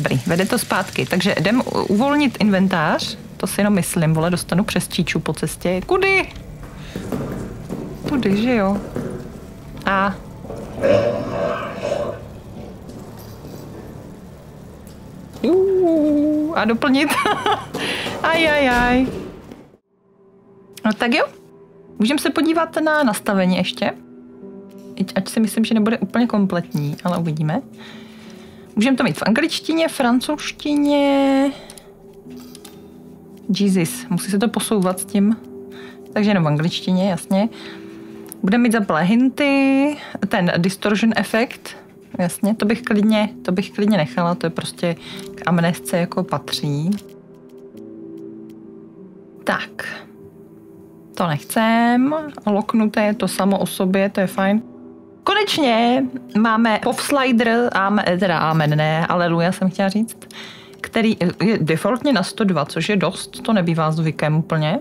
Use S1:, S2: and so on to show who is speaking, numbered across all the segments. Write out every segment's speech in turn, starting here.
S1: Dobrý, vede to zpátky. Takže jdem uvolnit inventář. To si jenom myslím, vole, dostanu přes číču po cestě. Kudy? Tudy, že jo? A... Uuu, a doplnit. aj, aj, aj. No tak jo. Můžeme se podívat na nastavení ještě. Ať si myslím, že nebude úplně kompletní, ale uvidíme. Můžeme to mít v angličtině, francouzštině. Jesus, musí se to posouvat s tím. Takže jenom v angličtině, jasně. Budeme mít za hinty, ten distortion efekt, jasně, to bych klidně, to bych klidně nechala, to je prostě k amnesce jako patří. Tak, to nechcem, loknuté to samo o sobě, to je fajn. Konečně máme Povslider, amen, teda amen, ne, aleluja jsem chtěla říct, který je defaultně na 102, což je dost, to nebývá zvykem úplně.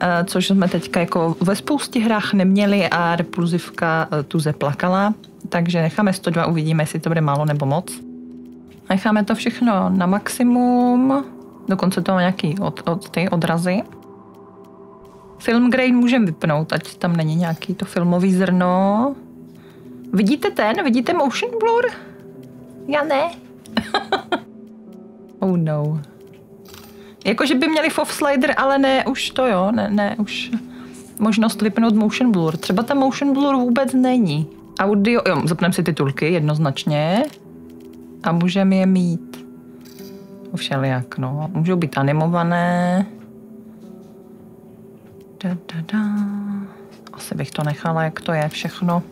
S1: Eh, což jsme teďka jako ve spoustě hrách neměli a repulzivka eh, tu zeplakala, takže necháme 102, uvidíme, jestli to bude málo nebo moc. Necháme to všechno na maximum, dokonce to má nějaký od, od ty odrazy. Film grain můžeme vypnout, ať tam není nějaký to filmový zrno. Vidíte ten? Vidíte motion blur? Já ne. oh no. Jakože by měli FOV slider, ale ne už to jo, ne, ne už možnost vypnout motion blur. Třeba ta motion blur vůbec není. Audio, jo, zapneme si titulky jednoznačně a můžeme je mít všelijak, no. Můžou být animované. Da, da, da. Asi bych to nechala, jak to je všechno.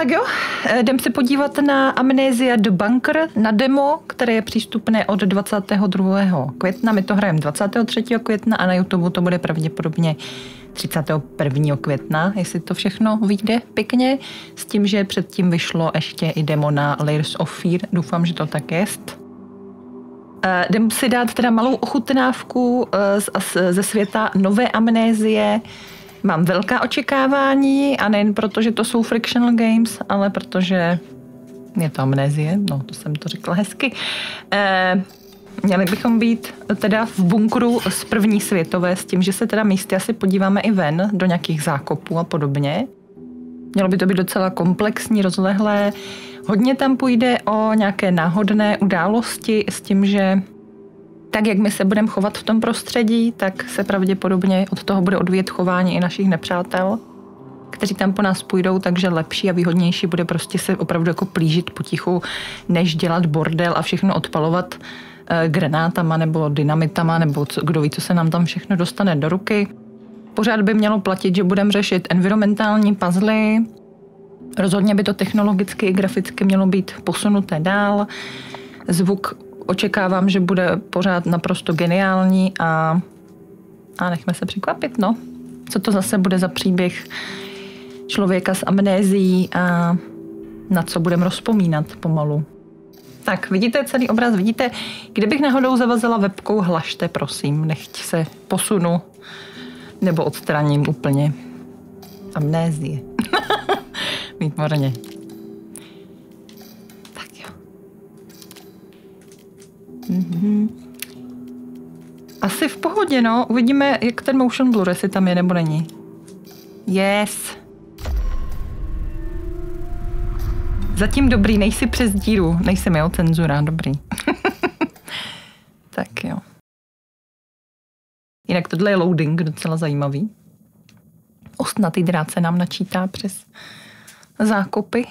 S1: Tak jo, eh, jdem se podívat na Amnesia The Bunker, na demo, které je přístupné od 22. května. My to hrajeme 23. května a na YouTube to bude pravděpodobně 31. května, jestli to všechno vyjde pěkně, s tím, že předtím vyšlo ještě i demo na Layers of Fear. Doufám, že to tak jest. Eh, jdem si dát teda malou ochutnávku eh, ze světa nové amnézie, Mám velká očekávání a nejen proto, že to jsou frictional games, ale protože je to amnézie, no to jsem to řekla hezky. E, měli bychom být teda v bunkru z první světové s tím, že se teda místy asi podíváme i ven do nějakých zákopů a podobně. Mělo by to být docela komplexní, rozlehlé. Hodně tam půjde o nějaké náhodné události s tím, že tak, jak my se budeme chovat v tom prostředí, tak se pravděpodobně od toho bude odvíjet chování i našich nepřátel, kteří tam po nás půjdou, takže lepší a výhodnější bude prostě se opravdu jako plížit potichu, než dělat bordel a všechno odpalovat eh, granátama nebo dynamitama, nebo co, kdo ví, co se nám tam všechno dostane do ruky. Pořád by mělo platit, že budeme řešit environmentální puzzle, rozhodně by to technologicky i graficky mělo být posunuté dál. Zvuk očekávám, že bude pořád naprosto geniální a, a nechme se překvapit, no. Co to zase bude za příběh člověka s amnézií a na co budeme rozpomínat pomalu. Tak, vidíte celý obraz, vidíte, kdybych náhodou zavazila webkou, hlašte, prosím, nechť se posunu nebo odstraním úplně. Amnézie. Výborně. Mm-hmm. Asi v pohodě, no. Uvidíme, jak ten motion blur, jestli tam je nebo není. Yes. Zatím dobrý, nejsi přes díru. Nejsem, jo, cenzura, dobrý. tak jo. Jinak tohle je loading, docela zajímavý. Ostnatý drát se nám načítá přes zákopy.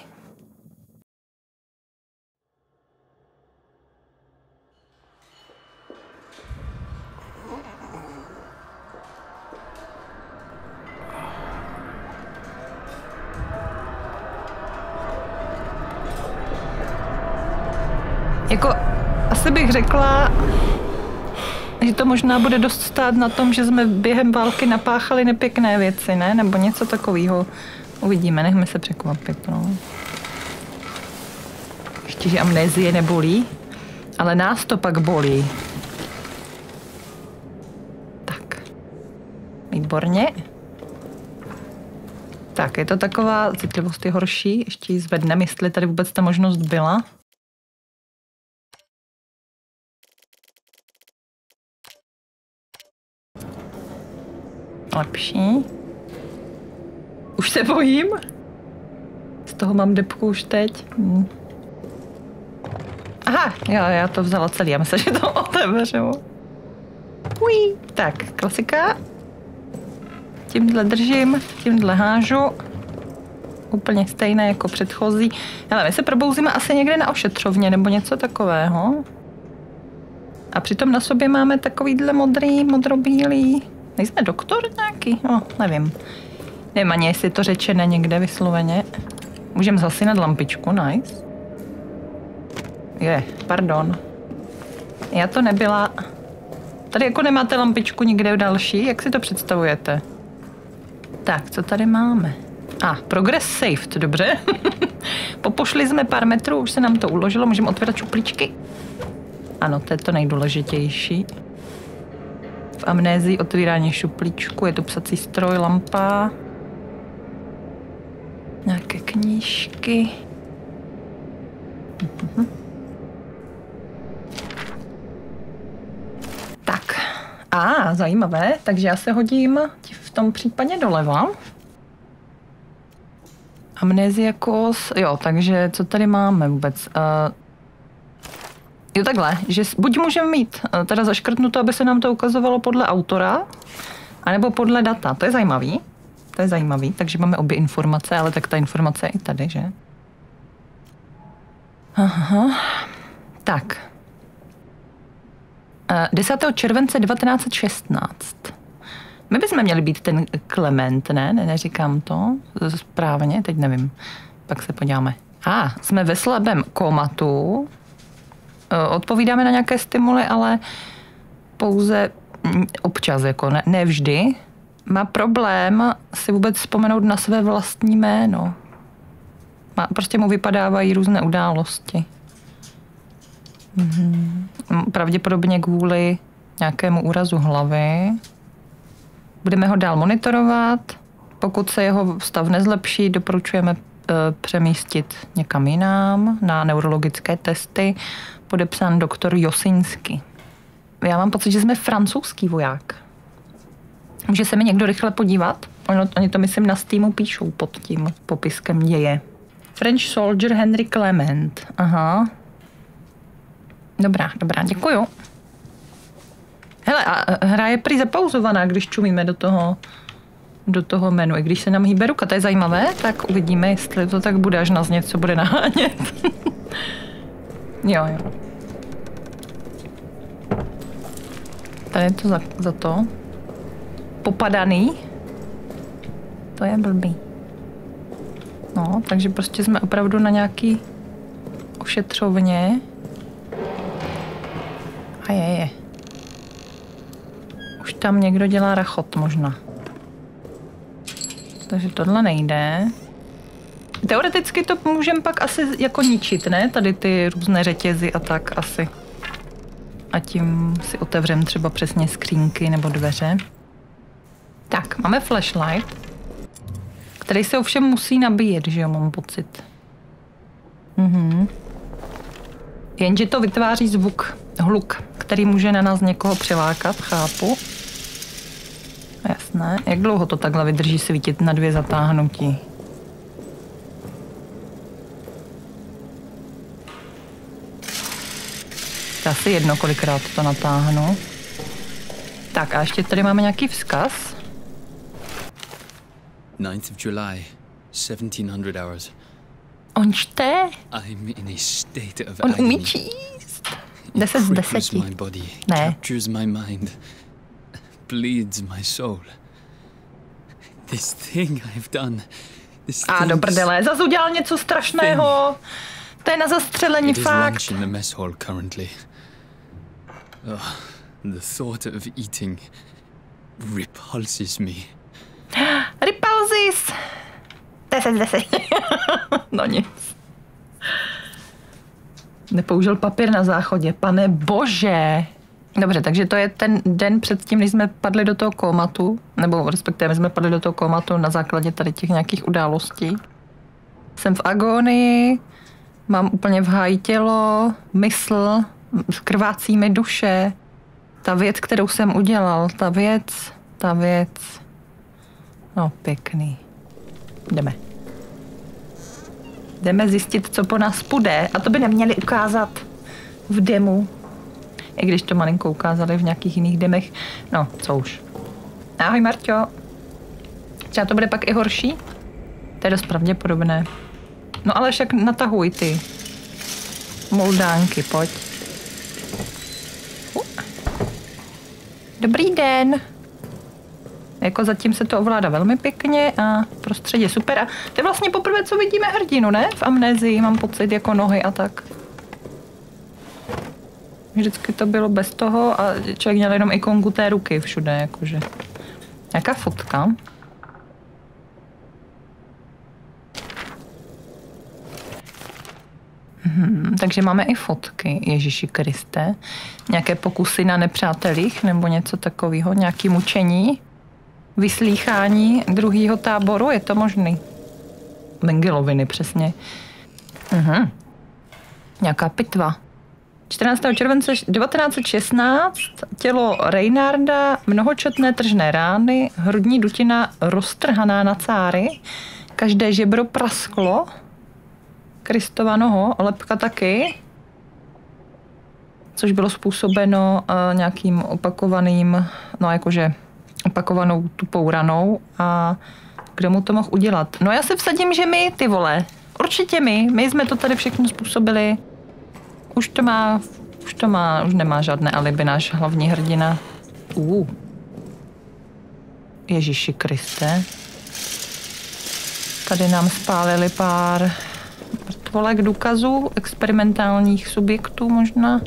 S1: Jako, asi bych řekla, že to možná bude dost stát na tom, že jsme během války napáchali nepěkné věci, ne? Nebo něco takového. Uvidíme, nechme se překvapit, no. Ještě, že amnézie nebolí, ale nás to pak bolí. Tak. Výborně. Tak, je to taková citlivost je horší, ještě ji zvedneme, jestli tady vůbec ta možnost byla. Lepší. Už se bojím. Z toho mám depku už teď. Hm. Aha, jo, já to vzala celý, já myslím, že to otevřu. Ují. Tak, klasika. Tímhle držím, tímhle hážu. Úplně stejné jako předchozí. Ale my se probouzíme asi někde na ošetřovně nebo něco takového. A přitom na sobě máme takovýhle modrý, modrobílý. Nejsme doktor nějaký? No, nevím. Nevím ani, jestli to řečené někde vysloveně. Můžeme zasinat lampičku, nice. Je, pardon. Já to nebyla... Tady jako nemáte lampičku nikde další? Jak si to představujete? Tak, co tady máme? A, ah, progress saved, dobře. Popošli jsme pár metrů, už se nám to uložilo, můžeme otvírat čupličky. Ano, to je to nejdůležitější. V amnézii otvírání šuplíčku, je to psací stroj, lampa. Nějaké knížky. Mhm. Tak, a zajímavé, takže já se hodím v tom případě doleva. Amnézie kos, jo, takže co tady máme vůbec? Uh, jo takhle, že buď můžeme mít uh, teda zaškrtnuto, aby se nám to ukazovalo podle autora, anebo podle data. To je zajímavý. To je zajímavý, takže máme obě informace, ale tak ta informace je i tady, že? Aha. Tak. 10. Eh, července 1916. My bychom měli být ten Klement, ne? ne neříkám to správně, teď nevím. Pak se podíváme. A, ah, jsme ve slabém komatu. Eh, odpovídáme na nějaké stimuly, ale pouze občas, jako ne, ne vždy. Má problém si vůbec vzpomenout na své vlastní jméno. Má, prostě mu vypadávají různé události. Mhm. Pravděpodobně kvůli nějakému úrazu hlavy. Budeme ho dál monitorovat. Pokud se jeho stav nezlepší, doporučujeme e, přemístit někam jinam na neurologické testy. Podepsán doktor Josinsky. Já mám pocit, že jsme francouzský voják. Může se mi někdo rychle podívat? Ono, oni to, myslím, na Steamu píšou pod tím popiskem děje. French soldier Henry Clement. Aha. Dobrá, dobrá, děkuju. Hele, a hra je prý zapauzovaná, když čumíme do toho, do toho menu. I když se nám hýbe ruka, to je zajímavé, tak uvidíme, jestli to tak bude, až nás něco bude nahánět. jo, jo. Tady je to za, za to. Popadaný. To je blbý. No, takže prostě jsme opravdu na nějaký ošetřovně. A je, je. Už tam někdo dělá rachot možná. Takže tohle nejde. Teoreticky to můžeme pak asi jako ničit, ne? Tady ty různé řetězy a tak asi. A tím si otevřem třeba přesně skřínky nebo dveře. Tak, máme flashlight, který se ovšem musí nabíjet, že jo, mám pocit. Mhm. Jenže to vytváří zvuk, hluk, který může na nás někoho přilákat, chápu. Jasné. Jak dlouho to takhle vydrží svítit na dvě zatáhnutí? Asi jedno, kolikrát to natáhnu. Tak a ještě tady máme nějaký vzkaz. 9th of July, 1700 hours. On čte? I'm in a state of On umí číst. Deset z deseti. My body, ne. Captures my mind, bleeds my soul. This thing I've done. This A do prdele, zase udělal něco strašného. To je na zastřelení fakt. in the mess hall currently. Oh, the thought of eating repulses me. Repulses! 10 z 10. no nic. Nepoužil papír na záchodě. Pane bože. Dobře, takže to je ten den předtím, než jsme padli do toho komatu, nebo respektive jsme padli do toho komatu na základě tady těch nějakých událostí. Jsem v agónii, mám úplně v háji tělo, mysl, krvácí mi duše. Ta věc, kterou jsem udělal, ta věc, ta věc. No, pěkný. Jdeme. Jdeme zjistit, co po nás půjde. A to by neměli ukázat v demu. I když to malinko ukázali v nějakých jiných demech. No, co už. Ahoj, Marťo. Třeba to bude pak i horší? To je dost pravděpodobné. No ale však natahuj ty. Moldánky, pojď. Dobrý den. Jako zatím se to ovládá velmi pěkně a prostředí je super. A to je vlastně poprvé, co vidíme hrdinu, ne? V amnézii mám pocit, jako nohy a tak. Vždycky to bylo bez toho a člověk měl jenom ikonku té ruky všude, jakože. Jaká fotka? Hmm, takže máme i fotky Ježíši Kriste, nějaké pokusy na nepřátelích nebo něco takového, nějaké mučení, vyslýchání druhého táboru, je to možný. Mengeloviny přesně. Mhm. Nějaká pitva. 14. července 1916 tělo Reinarda, mnohočetné tržné rány, hrudní dutina roztrhaná na cáry, každé žebro prasklo, Kristova noho, lepka taky, což bylo způsobeno uh, nějakým opakovaným, no jakože opakovanou tupou ranou a kdo mu to mohl udělat? No já se vsadím, že my, ty vole, určitě my, my jsme to tady všechno způsobili. Už to má, už to má, už nemá žádné alibi náš hlavní hrdina. Uh. Ježíši Kriste. Tady nám spálili pár mrtvolek důkazů, experimentálních subjektů možná.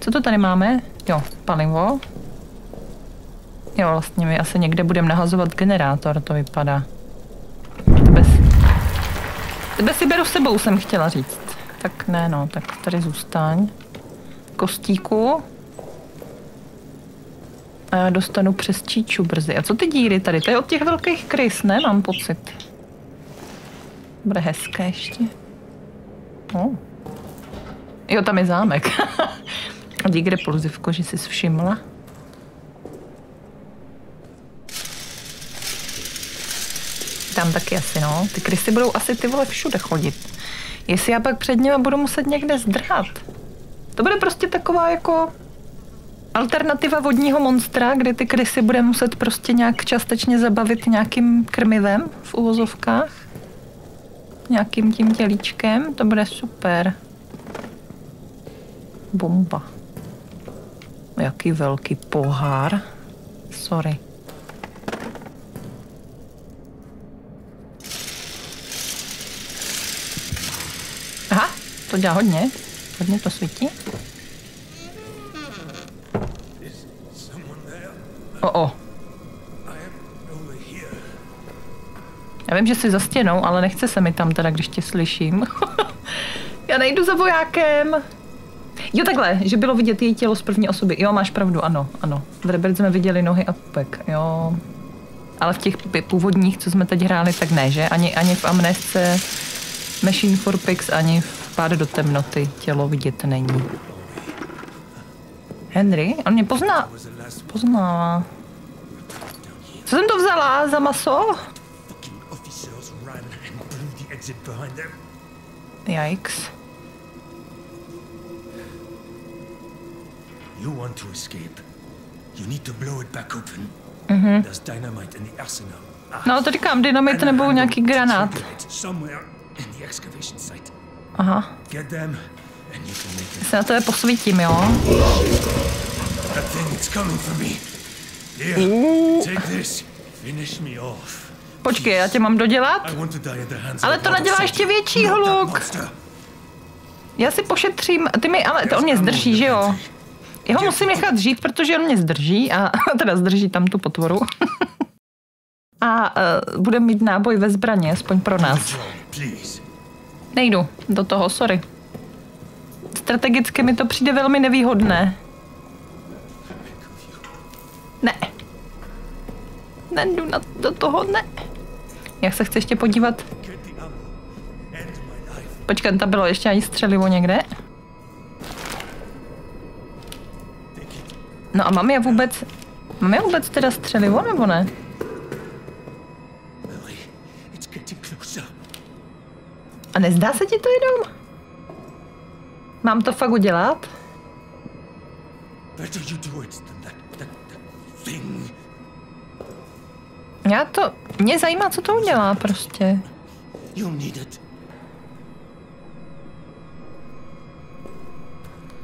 S1: Co to tady máme? Jo, palivo. Jo, vlastně my asi někde budeme nahazovat generátor, to vypadá. Tebe, tebe si beru sebou, jsem chtěla říct. Tak ne, no, tak tady zůstaň. Kostíku. A já dostanu přes číču brzy. A co ty díry tady? To je od těch velkých krys, ne? Mám pocit. Bude hezké ještě. Oh. Jo, tam je zámek. A dík repulzivko, že jsi všimla. Tam taky asi, no. Ty krysy budou asi ty vole všude chodit. Jestli já pak před nimi budu muset někde zdrhat. To bude prostě taková jako alternativa vodního monstra, kde ty krysy bude muset prostě nějak částečně zabavit nějakým krmivem v uvozovkách nějakým tím tělíčkem, to bude super. Bomba. Jaký velký pohár. Sorry. Aha, to dělá hodně. Hodně to svítí. O, o. Já vím, že jsi za stěnou, ale nechce se mi tam teda, když tě slyším. Já nejdu za vojákem. Jo, takhle, že bylo vidět její tělo z první osoby. Jo, máš pravdu, ano, ano. V Rebel jsme viděli nohy a pupek, jo. Ale v těch původních, co jsme teď hráli, tak ne, že? Ani, ani v Amnesce, Machine for Pigs, ani v Pád do temnoty tělo vidět není. Henry? On mě pozná. Poznává. Co jsem to vzala za maso? Exit behind them. Yikes. You want to escape. You need to blow it back open. Mm-hmm. There's dynamite in the arsenal. No to říkám, dynamit nebo nějaký granát. Aha. Se na to je posvítím, jo? That thing, it's coming for me. Here, take this. Finish me off. Počkej, já tě mám dodělat? Ale to nadělá ještě větší hluk. Já si pošetřím, ty mi, ale to on mě zdrží, že jo? Jeho musím nechat žít, protože on mě zdrží a teda zdrží tam tu potvoru. a uh, budeme mít náboj ve zbraně, aspoň pro nás. Nejdu do toho, sorry. Strategicky mi to přijde velmi nevýhodné. Ne. Nendu na, do toho, ne. Jak se chci ještě podívat? Počkej, tam bylo ještě ani střelivo někde. No a mám je vůbec... Mám je vůbec teda střelivo, nebo ne? A nezdá se ti to jenom? Mám to fakt udělat? Já to... Mě zajímá, co to udělá prostě.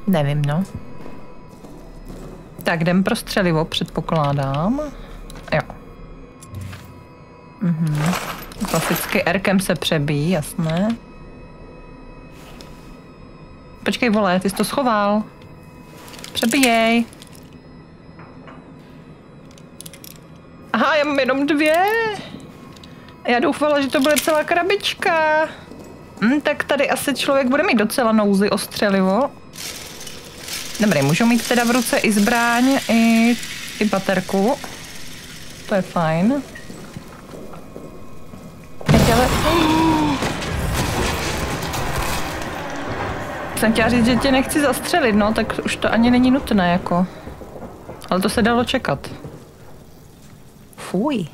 S1: Nevím, no. Tak jdem pro střelivo, předpokládám. Jo. Mhm. Klasicky Rkem se přebíjí, jasné. Počkej, vole, ty jsi to schoval. Přebíjej. Já mám jenom dvě. Já doufala, že to bude celá krabička. Hm, tak tady asi člověk bude mít docela nouzy o střelivo. Dobrý, můžu mít teda v ruce i zbraň, i, i baterku. To je fajn. Teď ale... Jsem chtěla říct, že tě nechci zastřelit, no, tak už to ani není nutné, jako. Ale to se dalo čekat. Fuj.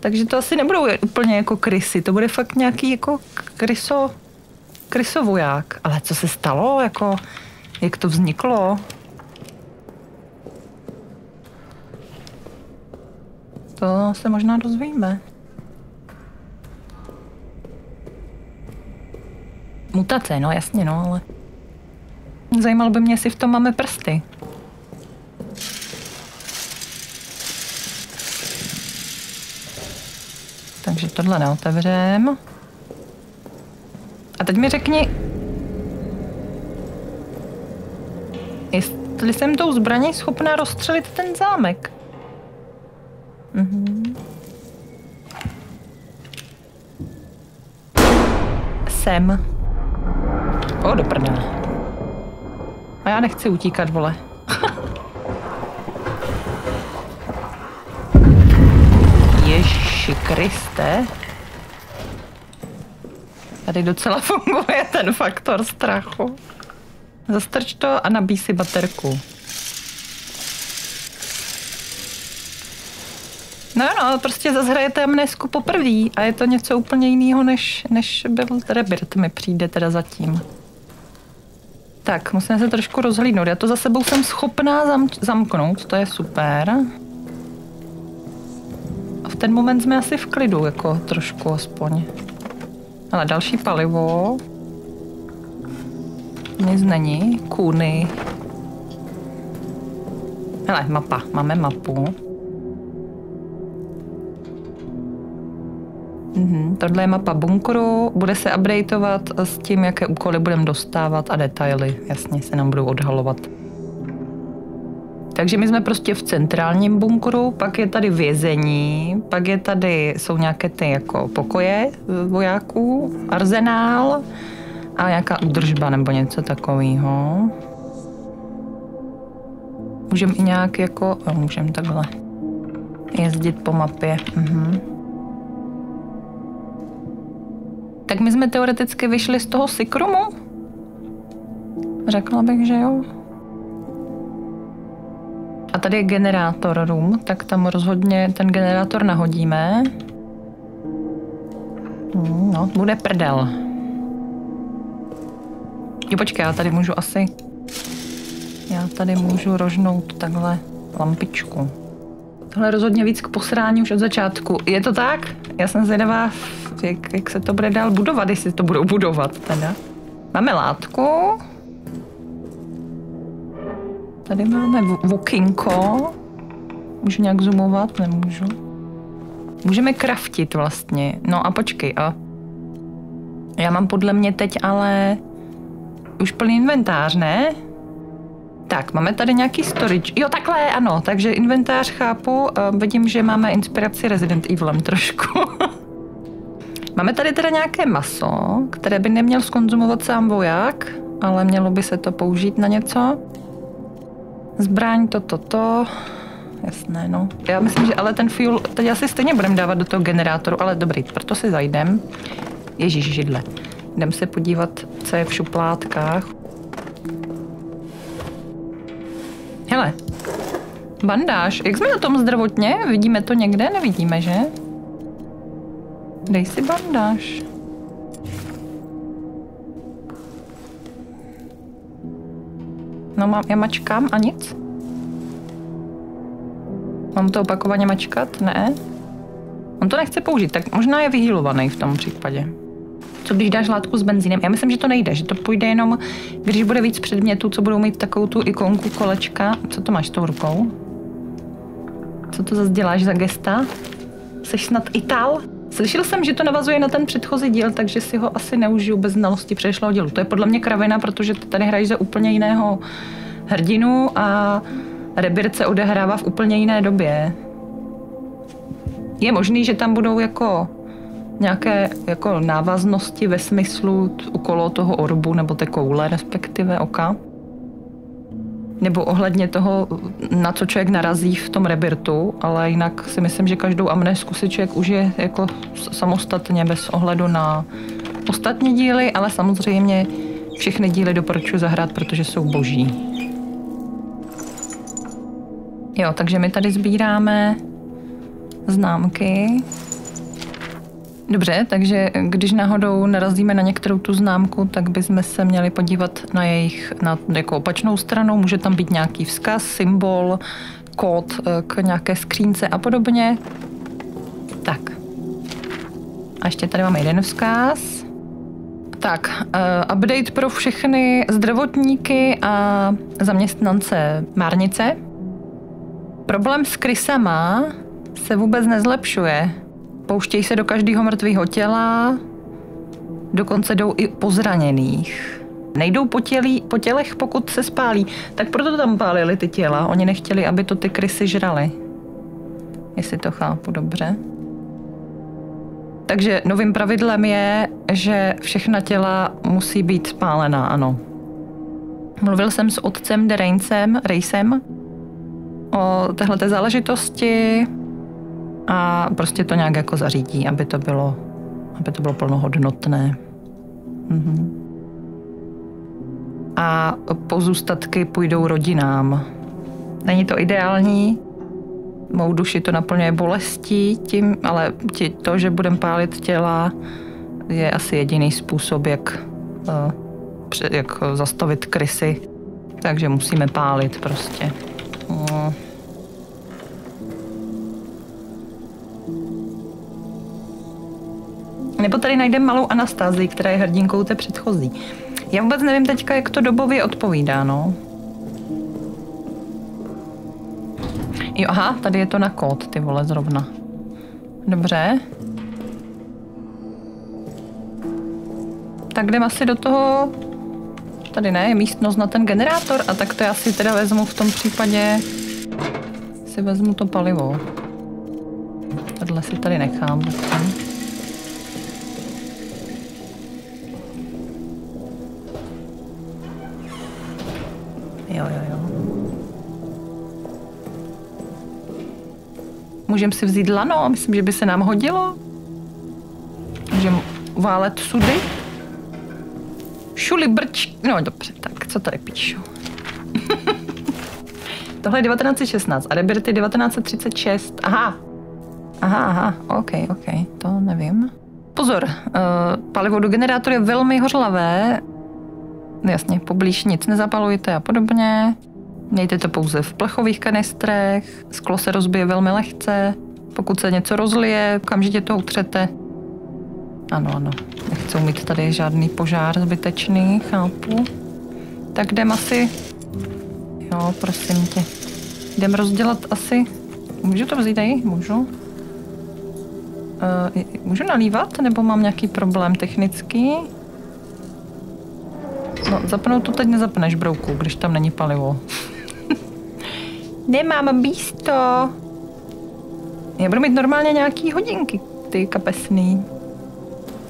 S1: Takže to asi nebudou úplně jako krysy, to bude fakt nějaký jako kryso, krysovoják. Ale co se stalo, jako, jak to vzniklo? To se možná dozvíme. Mutace, no jasně, no, ale... Zajímalo by mě, jestli v tom máme prsty. Takže tohle neotevřem. A teď mi řekni, jestli jsem tou zbraní schopná rozstřelit ten zámek. Mhm. Jsem. O, do prdele. A já nechci utíkat, vole. Ježiši Kriste. Tady docela funguje ten faktor strachu. Zastrč to a nabíj si baterku. No no, prostě zase hrajete amnesku poprvé a je to něco úplně jiného, než, než byl Rebirth mi přijde teda zatím. Tak, musím se trošku rozhlídnout. Já to za sebou jsem schopná zam, zamknout, to je super. A v ten moment jsme asi v klidu, jako trošku aspoň. Ale další palivo. Nic není. Kůny. Hele, mapa. Máme mapu. Mm-hmm. Tohle je mapa bunkru, bude se updateovat s tím, jaké úkoly budeme dostávat a detaily jasně se nám budou odhalovat. Takže my jsme prostě v centrálním bunkru, pak je tady vězení, pak je tady, jsou nějaké ty jako pokoje vojáků, arzenál a nějaká údržba nebo něco takového. Můžeme i nějak jako, můžeme takhle jezdit po mapě. Mhm. Tak my jsme teoreticky vyšli z toho Sikrumu? Řekla bych, že jo. A tady je generátor room, tak tam rozhodně ten generátor nahodíme. Hmm, no, bude prdel. Jo, počkej, já tady můžu asi... Já tady můžu rožnout takhle lampičku. Tohle rozhodně víc k posrání už od začátku. Je to tak? Já jsem zvědavá, jak, jak se to bude dál budovat, jestli to budou budovat teda. Máme látku. Tady máme vokinko. Můžu nějak zoomovat? Nemůžu. Můžeme kraftit vlastně. No a počkej, a já mám podle mě teď ale už plný inventář, ne? Tak, máme tady nějaký storage. Jo, takhle, ano. Takže inventář chápu. Vidím, že máme inspiraci Resident Evilem trošku. máme tady teda nějaké maso, které by neměl skonzumovat sám voják, ale mělo by se to použít na něco. Zbraň, to, to, to. Jasné, no. Já myslím, že ale ten fuel, teď asi stejně budeme dávat do toho generátoru, ale dobrý, proto si zajdem. Ježíš židle. Jdem se podívat, co je v šupládkách. Hele, bandáž. Jak jsme na tom zdravotně? Vidíme to někde? Nevidíme, že? Dej si bandáž. No mám, já mačkám a nic? Mám to opakovaně mačkat? Ne? On to nechce použít, tak možná je vyhýlovaný v tom případě. Co když dáš látku s benzínem? Já myslím, že to nejde, že to půjde jenom, když bude víc předmětů, co budou mít takovou tu ikonku kolečka. Co to máš tou rukou? Co to zase děláš za gesta? Jsi snad Ital? Slyšel jsem, že to navazuje na ten předchozí díl, takže si ho asi neužiju bez znalosti předešlého dílu. To je podle mě kravina, protože ty tady hraješ za úplně jiného hrdinu a Rebirth se odehrává v úplně jiné době. Je možný, že tam budou jako nějaké jako návaznosti ve smyslu okolo toho orbu nebo té koule, respektive oka? Nebo ohledně toho, na co člověk narazí v tom rebirtu, ale jinak si myslím, že každou amnesku si člověk užije jako samostatně bez ohledu na ostatní díly, ale samozřejmě všechny díly doporučuji zahrát, protože jsou boží. Jo, takže my tady sbíráme známky. Dobře, takže když náhodou narazíme na některou tu známku, tak bychom se měli podívat na jejich na jako opačnou stranu. Může tam být nějaký vzkaz, symbol, kód eh, k nějaké skřínce a podobně. Tak. A ještě tady máme jeden vzkaz. Tak, uh, update pro všechny zdravotníky a zaměstnance Márnice. Problém s krysama se vůbec nezlepšuje. Pouštějí se do každého mrtvého těla, dokonce jdou i po zraněných. Nejdou po, tělí, po tělech, pokud se spálí. Tak proto tam pálili ty těla. Oni nechtěli, aby to ty krysy žrali. Jestli to chápu dobře. Takže novým pravidlem je, že všechna těla musí být spálená, ano. Mluvil jsem s otcem Derejncem, Rejsem, o téhle záležitosti a prostě to nějak jako zařídí, aby to bylo, aby to bylo plnohodnotné. Mhm. A pozůstatky půjdou rodinám. Není to ideální, mou duši to naplňuje bolestí tím, ale to, že budeme pálit těla, je asi jediný způsob, jak, eh, jak zastavit krysy. Takže musíme pálit prostě. Nebo tady najdeme malou Anastázii, která je hrdinkou té předchozí. Já vůbec nevím teďka, jak to dobově odpovídá, no. Jo, aha, tady je to na kód, ty vole, zrovna. Dobře. Tak jdem asi do toho... Tady ne, je místnost na ten generátor a tak to já si teda vezmu v tom případě... Si vezmu to palivo. Tohle si tady nechám. Zatím. Můžeme si vzít lano, myslím, že by se nám hodilo. Můžeme válet sudy. Šuli brč. No dobře, tak co tady píšu? Tohle je 1916 a Rebirth je 1936. Aha. Aha, aha, ok, ok, to nevím. Pozor, uh, palivo do generátoru je velmi hořlavé, jasně, poblíž nic nezapalujte a podobně. Mějte to pouze v plechových kanistrech, sklo se rozbije velmi lehce, pokud se něco rozlije, okamžitě to utřete. Ano, ano, nechcou mít tady žádný požár zbytečný, chápu. Tak jdem asi... Jo, prosím tě. Jdem rozdělat asi... Můžu to vzít tady? Můžu? Uh, můžu nalívat, nebo mám nějaký problém technický? No, zapnout to teď nezapneš brouku, když tam není palivo. Nemám místo. Já budu mít normálně nějaký hodinky, ty kapesný.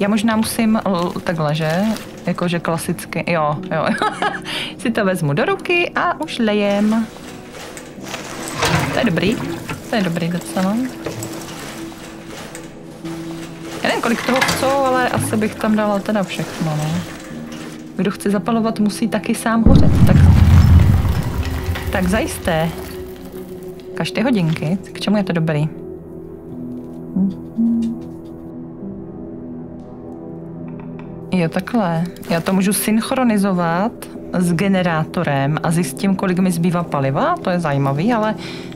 S1: Já možná musím takhle, že? Jakože klasicky. Jo, jo. si to vezmu do ruky a už lejem. je dobrý. To je dobrý docela. Já nevím, kolik toho chcou, ale asi bych tam dala teda všechno, no. Kdo chce zapalovat, musí taky sám hořet. Tak, tak zajisté. Každé hodinky. K čemu je to dobrý? Jo, takhle. Já to můžu synchronizovat s generátorem a zjistím, kolik mi zbývá paliva. To je zajímavý, ale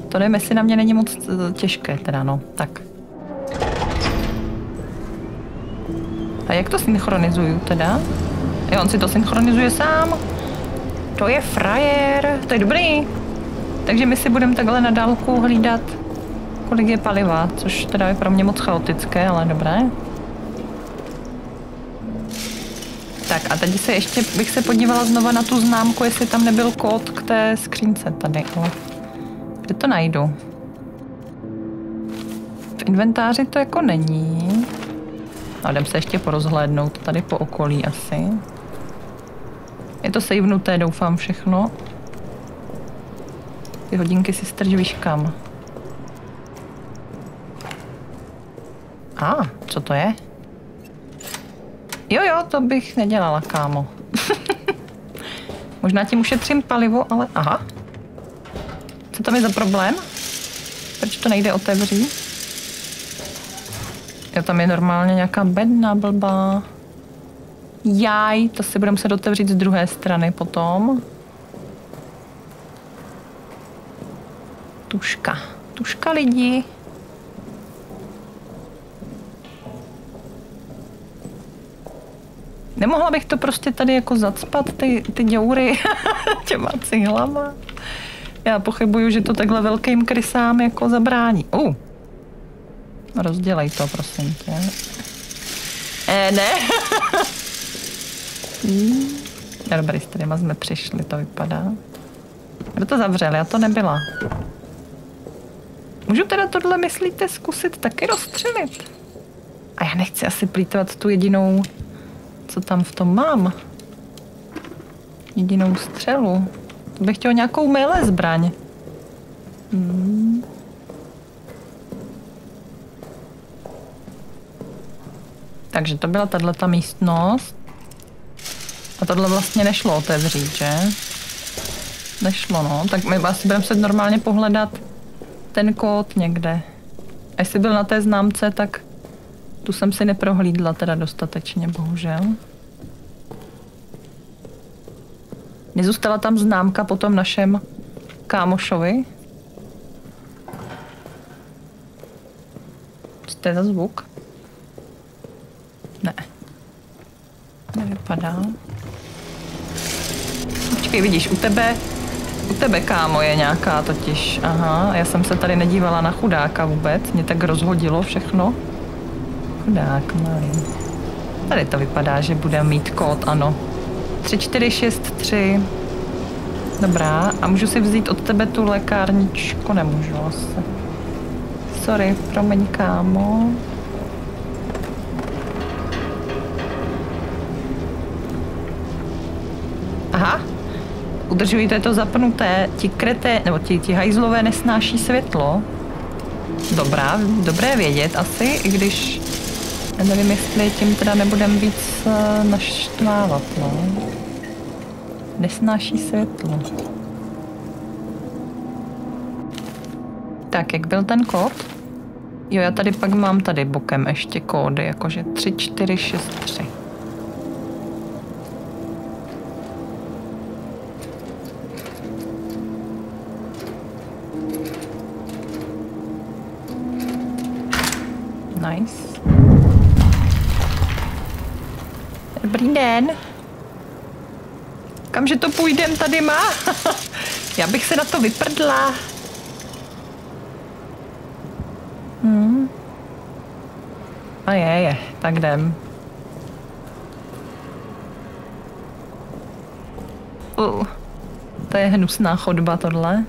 S1: to nevím, jestli na mě není moc eh, těžké teda, no. Tak. A jak to synchronizuju teda? Jo, on si to synchronizuje sám. To je frajer, to je dobrý. Takže my si budeme takhle na dálku hlídat, kolik je paliva, což teda je pro mě moc chaotické, ale dobré. Tak a teď se ještě bych se podívala znova na tu známku, jestli tam nebyl kód k té skřínce tady, ale kde to najdu? V inventáři to jako není. A jdem se ještě porozhlédnout tady po okolí asi. Je to savenuté, doufám všechno. Ty hodinky si strč víš kam. A, ah, co to je? Jo, jo, to bych nedělala, kámo. Možná tím ušetřím palivo, ale aha. Co tam je za problém? Proč to nejde otevřít? Jo, tam je normálně nějaká bedna blbá. Jaj, to si budeme se otevřít z druhé strany potom. Tuška. Tuška lidi. Nemohla bych to prostě tady jako zacpat, ty, ty děury těma cihlama. Já pochybuju, že to takhle velkým krysám jako zabrání. Uh. Rozdělej to, prosím tě. Eh, ne. Dobrý, s kterýma jsme přišli, to vypadá. Kdo to zavřel? Já to nebyla. Můžu teda tohle, myslíte, zkusit taky rozstřelit? A já nechci asi plítovat tu jedinou co tam v tom mám? Jedinou střelu. To bych chtěl nějakou mele zbraň. Hmm. Takže to byla tato místnost. A tohle vlastně nešlo otevřít, že? Nešlo, no. Tak my asi budeme se normálně pohledat ten kód někde. A jestli byl na té známce, tak tu jsem si neprohlídla teda dostatečně, bohužel. Nezůstala tam známka po tom našem kámošovi? Co to je za zvuk? Ne. Nevypadá. Počkej, vidíš, u tebe, u tebe, kámo, je nějaká totiž. Aha, já jsem se tady nedívala na chudáka vůbec, mě tak rozhodilo všechno. Chudák malý. Tady to vypadá, že bude mít kód, ano. 3, 4, 6, 3. Dobrá, a můžu si vzít od tebe tu lékárničku? Nemůžu asi. Sorry, promiň, kámo. Aha, udržujte to zapnuté. Ti kreté, nebo ti, ti hajzlové nesnáší světlo. Dobrá, dobré vědět asi, i když nevím, jestli tím teda nebudem víc uh, naštvávat, no. Nesnáší světlo. Tak, jak byl ten kód? Jo, já tady pak mám tady bokem ještě kódy, jakože 3, 4, 6, 3. Nice. Dobrý den. Kamže to půjdem tady má? Já bych se na to vyprdla. Hmm. A je, je, tak jdem. Uh, to je hnusná chodba tohle.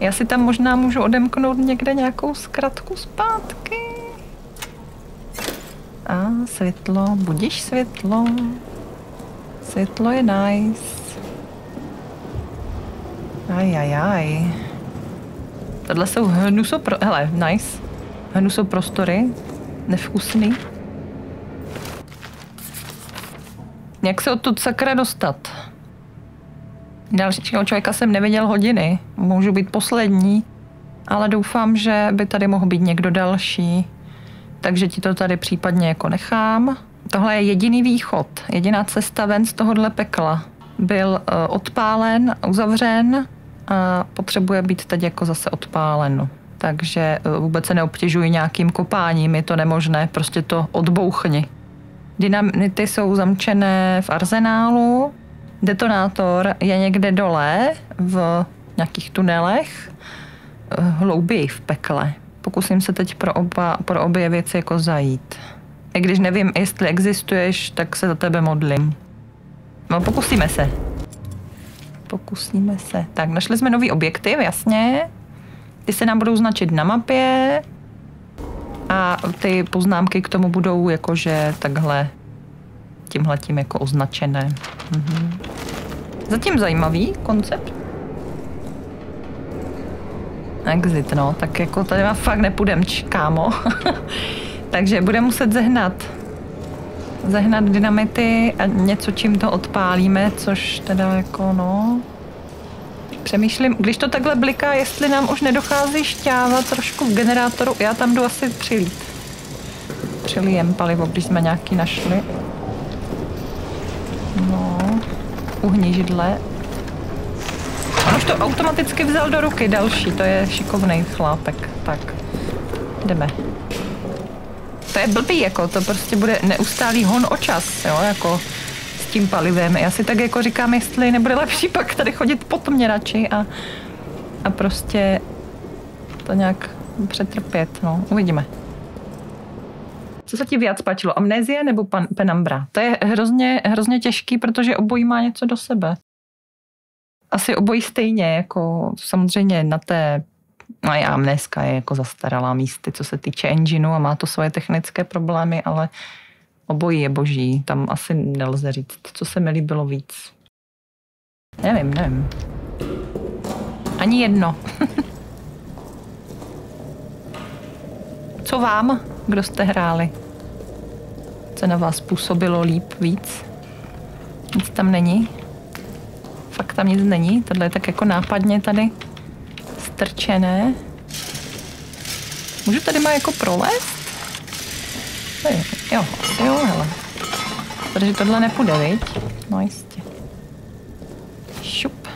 S1: Já si tam možná můžu odemknout někde nějakou zkratku zpátky. Světlo, budíš světlo. Světlo je nice. Aj, aj, aj. Tohle jsou hnuso pro... Hele, nice. Hnuso prostory. Nevkusný. Jak se odtud sakra dostat? Dalšího člověka jsem neviděl hodiny. Můžu být poslední, ale doufám, že by tady mohl být někdo další. Takže ti to tady případně jako nechám. Tohle je jediný východ, jediná cesta ven z tohohle pekla. Byl uh, odpálen, uzavřen a potřebuje být teď jako zase odpálen. Takže uh, vůbec se neobtěžuji nějakým kopáním, je to nemožné, prostě to odbouchni. Dynamity jsou zamčené v arzenálu, detonátor je někde dole v nějakých tunelech, uh, hlouběji v pekle. Pokusím se teď pro, oba, pro obě věci jako zajít. I když nevím, jestli existuješ, tak se za tebe modlím. No, pokusíme se. Pokusíme se. Tak, našli jsme nový objektiv, jasně. Ty se nám budou značit na mapě. A ty poznámky k tomu budou jakože takhle tímhle tím jako označené. Mhm. Zatím zajímavý koncept. Exit, no, tak jako tady má fakt nepůjdem, kámo. Takže bude muset zehnat zehnat dynamity a něco, čím to odpálíme, což teda jako no... Přemýšlím, když to takhle bliká, jestli nám už nedochází šťáva trošku v generátoru, já tam jdu asi přilít. Přilijem palivo, když jsme nějaký našli. No, uhní židle. Už to automaticky vzal do ruky, další, to je šikovný chlápek. Tak, jdeme. To je blbý, jako to prostě bude neustálý hon o čas, jo, jako s tím palivem. Já si tak jako říkám, jestli nebude lepší pak tady chodit po mě radši a, a prostě to nějak přetrpět, no, uvidíme. Co se ti víc páčilo, amnézie nebo pan, penambra? To je hrozně, hrozně těžký, protože obojí má něco do sebe. Asi obojí stejně, jako samozřejmě na té No já dneska je jako zastaralá místy, co se týče engineu a má to svoje technické problémy, ale obojí je boží. Tam asi nelze říct, co se mi líbilo víc. Nevím, nevím. Ani jedno. co vám, kdo jste hráli? Co na vás působilo líp víc? Nic tam není? Fakt tam nic není? Tohle je tak jako nápadně tady strčené. Můžu tady má jako prolézt? Jo, jo, hele. Protože tohle nepůjde, viď? No jistě. Šup.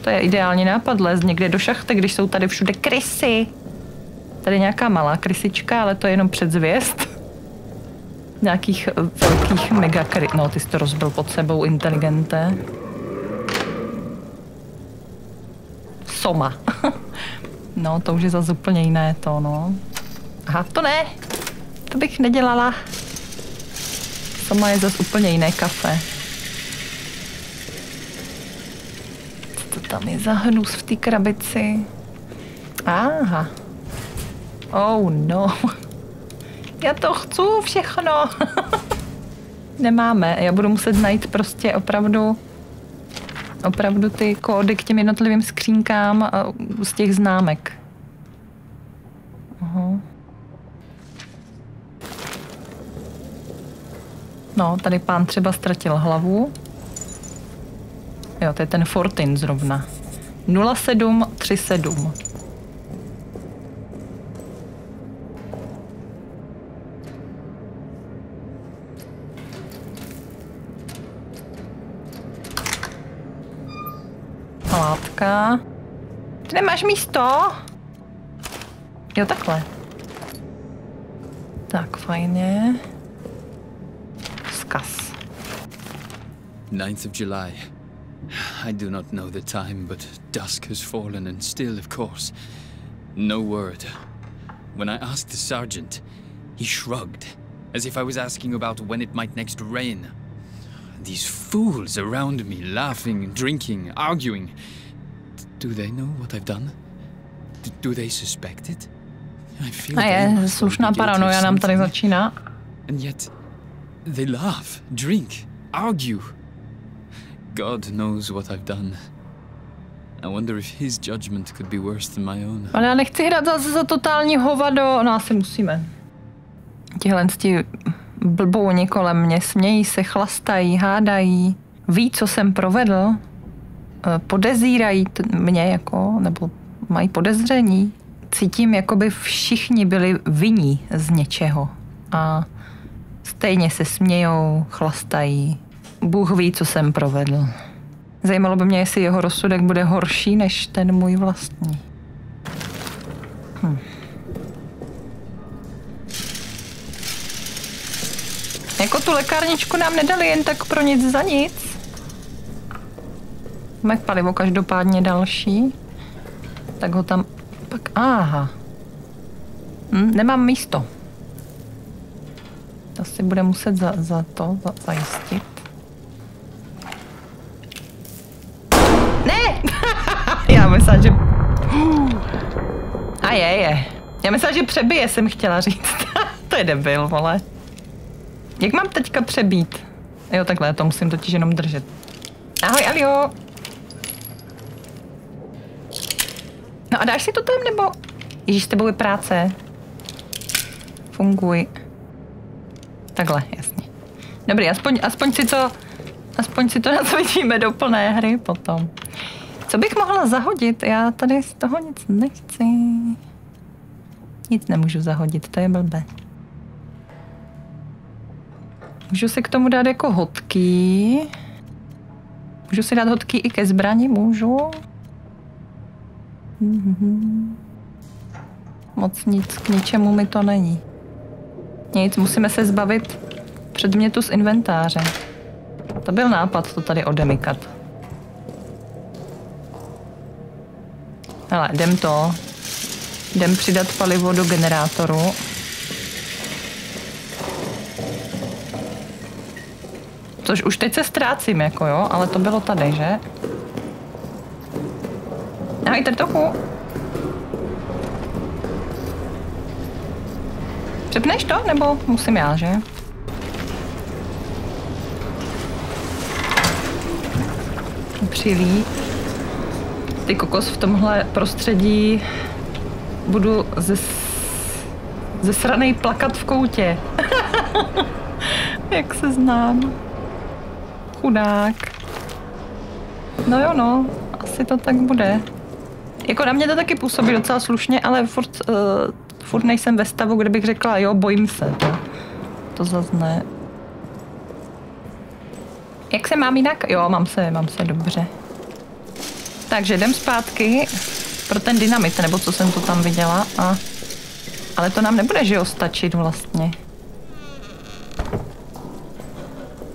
S1: To je ideální nápad, lézt někde do šachty, když jsou tady všude krysy. Tady nějaká malá krysička, ale to je jenom předzvěst. Nějakých velkých mega kry... No, ty jsi to rozbil pod sebou, inteligente. Soma. No, to už je zase úplně jiné to, no. Aha, to ne. To bych nedělala. Sama je zase úplně jiné kafe. Co to tam je za hnus v té krabici? Aha. Oh no. Já to chci všechno. Nemáme. Já budu muset najít prostě opravdu opravdu ty kódy k těm jednotlivým skřínkám z těch známek. Aha. No, tady pán třeba ztratil hlavu. Jo, to je ten Fortin zrovna. 0737. Látka. Ty nemáš místo? Jo, takhle. Tak, fajně. Vzkaz.
S2: 9th of July. I do not know the time, but dusk has fallen and still, of course. No word. When I asked the sergeant, he shrugged, as if I was asking about when it might next rain. These fools around me, laughing, drinking, arguing.
S1: A je, slušná paranoja nám tady začíná.
S2: And yet, they laugh, drink, argue. God knows what I've done. I wonder if his judgment could be worse than my own.
S1: Ale já nechci hrát zase za totální hovado. No asi musíme. Tihle ti blbouni kolem mě smějí se, chlastají, hádají. Ví, co jsem provedl. Eh, Podezírají mě jako, nebo mají podezření. Cítím, jako by všichni byli viní z něčeho. A stejně se smějou, chlastají. Bůh ví, co jsem provedl. Zajímalo by mě, jestli jeho rozsudek bude horší než ten můj vlastní. Hm. Jako tu lékárničku nám nedali jen tak pro nic za nic. Máme palivo každopádně další. Tak ho tam pak... Aha. Hm, nemám místo. To si bude muset za, za to za, zajistit. Ne! Já myslím, že... A je, je. Já myslím, že přebije, jsem chtěla říct. to je debil, vole. Jak mám teďka přebít? Jo, takhle, to musím totiž jenom držet. Ahoj, Alio. No a dáš si to tam, nebo... Ježíš, s tebou je práce. Funguj. Takhle, jasně. Dobrý, aspoň, aspoň si to... Aspoň si to nazvědíme do plné hry potom. Co bych mohla zahodit? Já tady z toho nic nechci. Nic nemůžu zahodit, to je blbé. Můžu si k tomu dát jako hodky. Můžu si dát hodky i ke zbrani, můžu. Mhm. Moc nic, k ničemu mi to není. Nic, musíme se zbavit předmětu z inventáře. To byl nápad to tady odemykat. Hele, jdem to. Jdem přidat palivo do generátoru. Což už teď se ztrácím, jako jo, ale to bylo tady, že? Ahoj, trtochu. Přepneš to, nebo musím já, že? Přilí. Ty kokos v tomhle prostředí budu ze, ze plakat v koutě. Jak se znám. Chudák. No jo, no, asi to tak bude. Jako na mě to taky působí docela slušně, ale furt, uh, furt nejsem ve stavu, kde bych řekla, jo, bojím se. To, zase ne. Jak se mám jinak? Jo, mám se, mám se dobře. Takže jdem zpátky pro ten dynamit, nebo co jsem to tam viděla. A... Ale to nám nebude, že jo, stačit vlastně.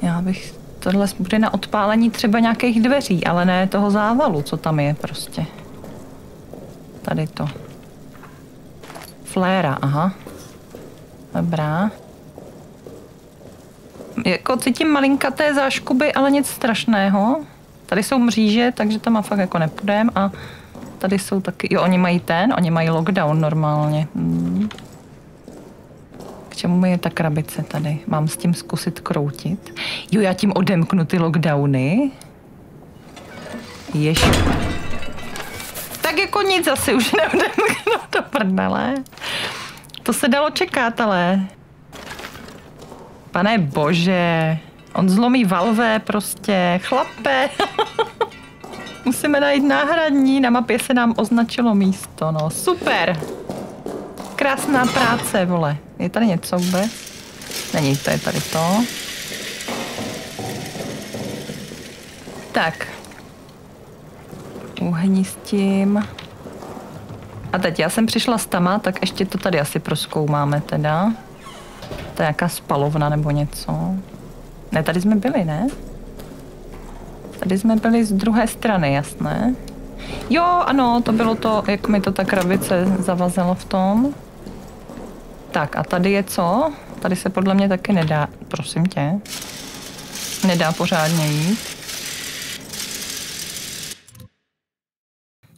S1: Já bych... Tohle bude na odpálení třeba nějakých dveří, ale ne toho závalu, co tam je prostě. Tady to. Fléra, aha. Dobrá. Jako cítím malinkaté záškuby, ale nic strašného. Tady jsou mříže, takže tam fakt jako nepůjdem a tady jsou taky, jo, oni mají ten, oni mají lockdown normálně. Hmm. K čemu mi je ta krabice tady? Mám s tím zkusit kroutit? Jo, já tím odemknu ty lockdowny. Jež. Tak jako nic asi už neodemknu do prdele. To se dalo čekat, ale... Pane bože, on zlomí valve prostě, chlape. Musíme najít náhradní, na mapě se nám označilo místo, no super. Krásná práce, vole. Je tady něco vůbec? Není, to je tady to. Tak. Uhni s tím. A teď já jsem přišla s tama, tak ještě to tady asi proskoumáme teda. To je nějaká spalovna nebo něco. Ne, tady jsme byli, ne? Tady jsme byli z druhé strany, jasné. Jo, ano, to bylo to, jak mi to ta krabice zavazelo v tom. Tak a tady je co? Tady se podle mě taky nedá, prosím tě, nedá pořádně jít.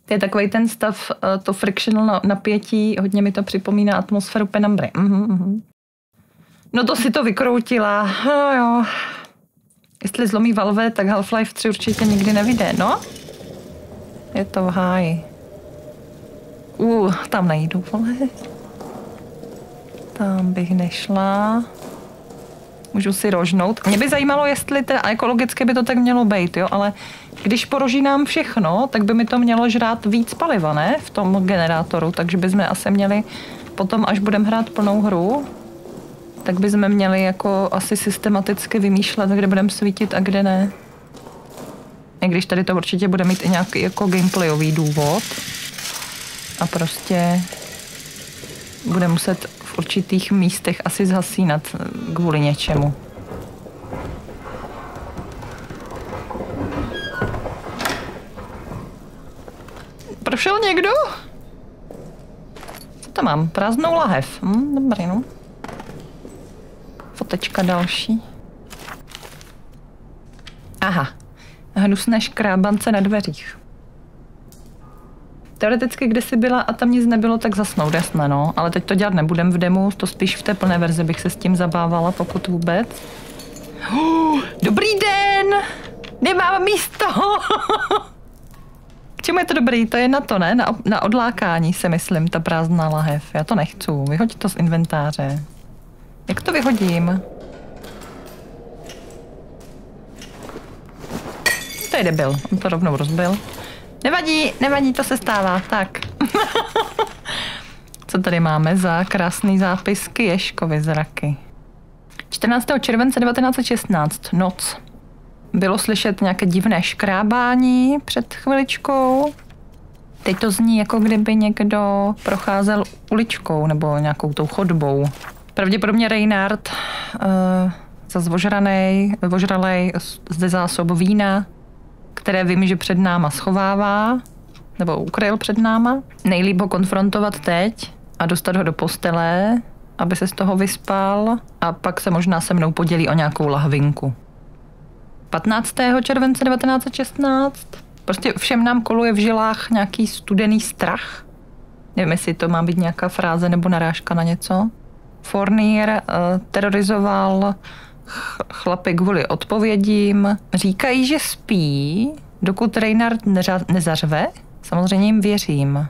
S1: To je takový ten stav, eh, to frictional napětí, hodně mi to připomíná atmosféru Penumbry. Mhm, mhm. No to si to vykroutila, no jo. Jestli zlomí valve, tak Half-Life 3 určitě nikdy nevyjde, no? Je to v háji. Uh, tam nejdu, vole. Tam bych nešla. Můžu si rožnout. Mě by zajímalo, jestli teda ekologicky by to tak mělo být, jo, ale když porožínám všechno, tak by mi to mělo žrát víc paliva, ne? V tom generátoru, takže bychom asi měli potom, až budeme hrát plnou hru, tak bychom měli jako asi systematicky vymýšlet, kde budeme svítit a kde ne. I když tady to určitě bude mít i nějaký jako gameplayový důvod. A prostě bude muset v určitých místech asi zhasínat kvůli něčemu. Prošel někdo? Co to mám? Prázdnou lahev. Hm, dobrý, no. Fotečka další. Aha. Hnusné škrábance na dveřích. Teoreticky, kde jsi byla a tam nic nebylo, tak zasnout, jasné, no. Ale teď to dělat nebudem v demo, to spíš v té plné verzi bych se s tím zabávala, pokud vůbec. Uh, dobrý den! Nemám místo! K čemu je to dobrý? To je na to, ne? Na, na odlákání se myslím, ta prázdná lahev. Já to nechci. Vyhoď to z inventáře. Jak to vyhodím? To je debil. On to rovnou rozbil. Nevadí, nevadí, to se stává. Tak. Co tady máme za krásný zápisky Ješkovi zraky? 14. července 1916, noc. Bylo slyšet nějaké divné škrábání před chviličkou. Teď to zní, jako kdyby někdo procházel uličkou nebo nějakou tou chodbou. Pravděpodobně Reinhard, uh, zase ožranej, ožralej, zde zásob vína, které vím, že před náma schovává, nebo ukryl před náma. Nejlíp ho konfrontovat teď a dostat ho do postele, aby se z toho vyspal a pak se možná se mnou podělí o nějakou lahvinku. 15. července 1916 prostě všem nám koluje v žilách nějaký studený strach. Nevím, jestli to má být nějaká fráze nebo narážka na něco. Fournier uh, terorizoval chlapy kvůli odpovědím. Říkají, že spí, dokud Reinhard nezařve. Samozřejmě jim věřím.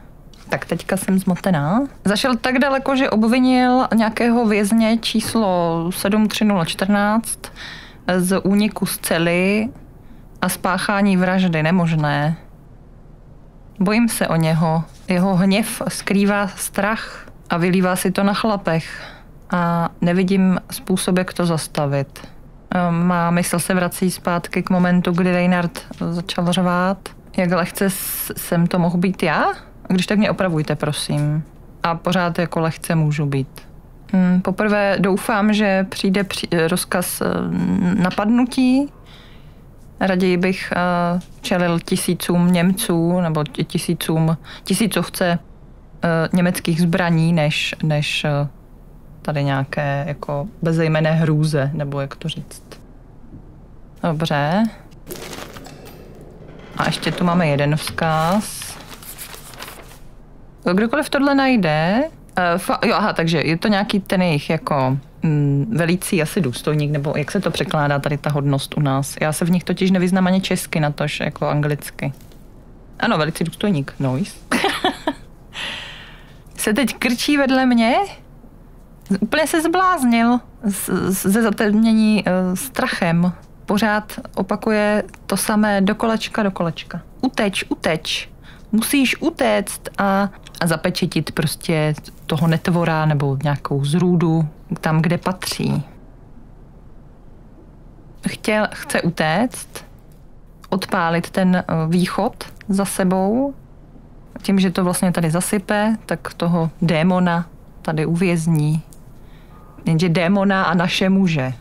S1: Tak teďka jsem zmotená. Zašel tak daleko, že obvinil nějakého vězně číslo 73014 z úniku z cely a spáchání vraždy nemožné. Bojím se o něho. Jeho hněv skrývá strach a vylívá si to na chlapech a nevidím způsob, jak to zastavit. Ehm, má mysl se vrací zpátky k momentu, kdy Reinhard začal řvát. Jak lehce jsem to mohl být já? Když tak mě opravujte, prosím. A pořád jako lehce můžu být. Hm, poprvé doufám, že přijde rozkaz eh, napadnutí. Raději bych eh, čelil tisícům Němců nebo tisícům, tisícovce eh, německých zbraní, než, než tady nějaké jako bezejmené hrůze, nebo jak to říct. Dobře. A ještě tu máme jeden vzkaz. Kdokoliv tohle najde, uh, fa- jo, aha, takže je to nějaký ten jejich jako mm, velící asi důstojník, nebo jak se to překládá tady ta hodnost u nás. Já se v nich totiž nevyznám ani česky, na tož jako anglicky. Ano, velicí důstojník, noise. se teď krčí vedle mě? Úplně se zbláznil ze zatemnění uh, strachem. Pořád opakuje to samé do kolečka, do kolečka. Uteč, uteč. Musíš utéct a, a zapečetit prostě toho netvora nebo nějakou zrůdu tam, kde patří. Chtěl, chce utéct, odpálit ten eh, východ za sebou. Tím, že to vlastně tady zasype, tak toho démona tady uvězní jenže démona a naše muže.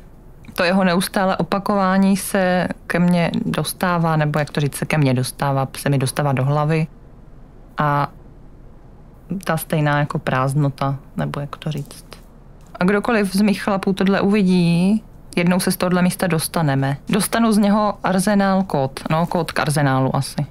S1: To jeho neustále opakování se ke mně dostává, nebo jak to říct, se ke mně dostává, se mi dostává do hlavy. A ta stejná jako prázdnota, nebo jak to říct. A kdokoliv z mých chlapů tohle uvidí, jednou se z tohohle místa dostaneme. Dostanu z něho arzenál kód, no kód k arzenálu asi.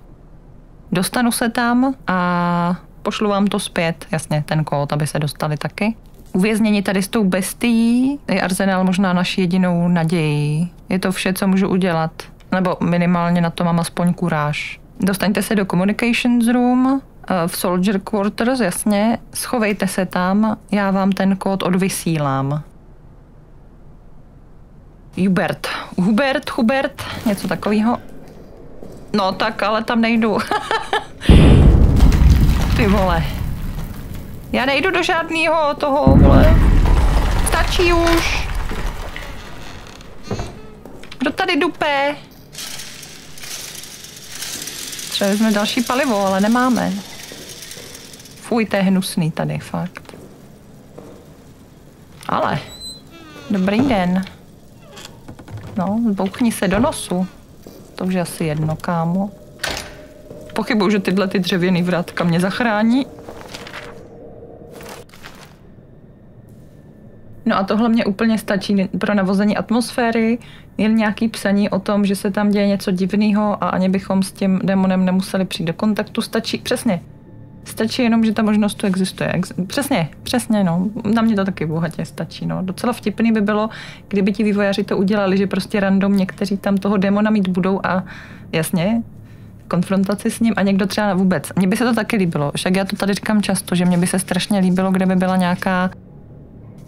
S1: Dostanu se tam a pošlu vám to zpět, jasně, ten kód, aby se dostali taky. Uvěznění tady s tou bestií je arzenál možná naší jedinou naději. Je to vše, co můžu udělat. Nebo minimálně na to mám aspoň kuráž. Dostaňte se do Communications Room eh, v Soldier Quarters, jasně. Schovejte se tam, já vám ten kód odvysílám. Hubert. Hubert, Hubert, něco takového. No tak, ale tam nejdu. Ty vole. Já nejdu do žádného toho, vole. Stačí už. Kdo tady dupe? Třeba jsme další palivo, ale nemáme. Fuj, to je hnusný tady, fakt. Ale, dobrý den. No, bouchni se do nosu. To už je asi jedno, kámo. Pochybuju, že tyhle ty dřevěný vrátka mě zachrání. No a tohle mě úplně stačí pro navození atmosféry, jen nějaký psaní o tom, že se tam děje něco divného a ani bychom s tím demonem nemuseli přijít do kontaktu. Stačí, přesně, Stačí jenom, že ta možnost tu existuje. Ex- přesně, přesně, no. Na mě to taky bohatě stačí, no. Docela vtipný by bylo, kdyby ti vývojáři to udělali, že prostě random někteří tam toho demona mít budou a jasně, konfrontaci s ním a někdo třeba vůbec. Mně by se to taky líbilo, však já to tady říkám často, že mně by se strašně líbilo, kdyby byla nějaká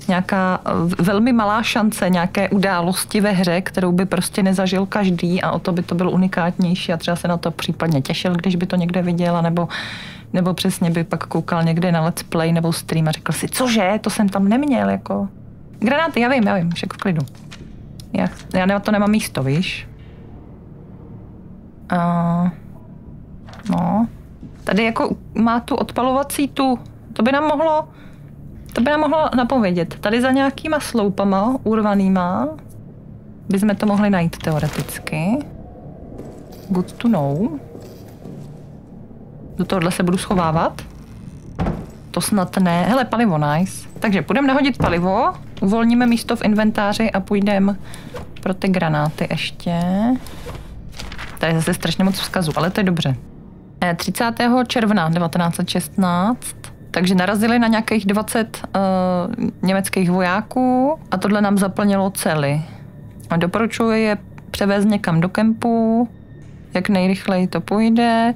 S1: nějaká velmi malá šance nějaké události ve hře, kterou by prostě nezažil každý a o to by to bylo unikátnější a třeba se na to případně těšil, když by to někde viděl, nebo nebo přesně by pak koukal někde na let's play nebo stream a řekl si, cože, to jsem tam neměl, jako. Granáty, já vím, já vím, však v klidu. Já, já na to nemám místo, víš? A, no, tady jako má tu odpalovací tu, to by nám mohlo, to by nám mohlo napovědět. Tady za nějakýma sloupama urvanýma bychom to mohli najít teoreticky. Good to know. Do tohohle se budu schovávat? To snad ne. Hele, palivo, nice. Takže půjdeme nahodit palivo, uvolníme místo v inventáři a půjdeme pro ty granáty ještě. Tady zase strašně moc vzkazu, ale to je dobře. 30. Eh, června 1916 takže narazili na nějakých 20 uh, německých vojáků a tohle nám zaplnilo cely. A doporučuji je převést někam do kempu, jak nejrychleji to půjde.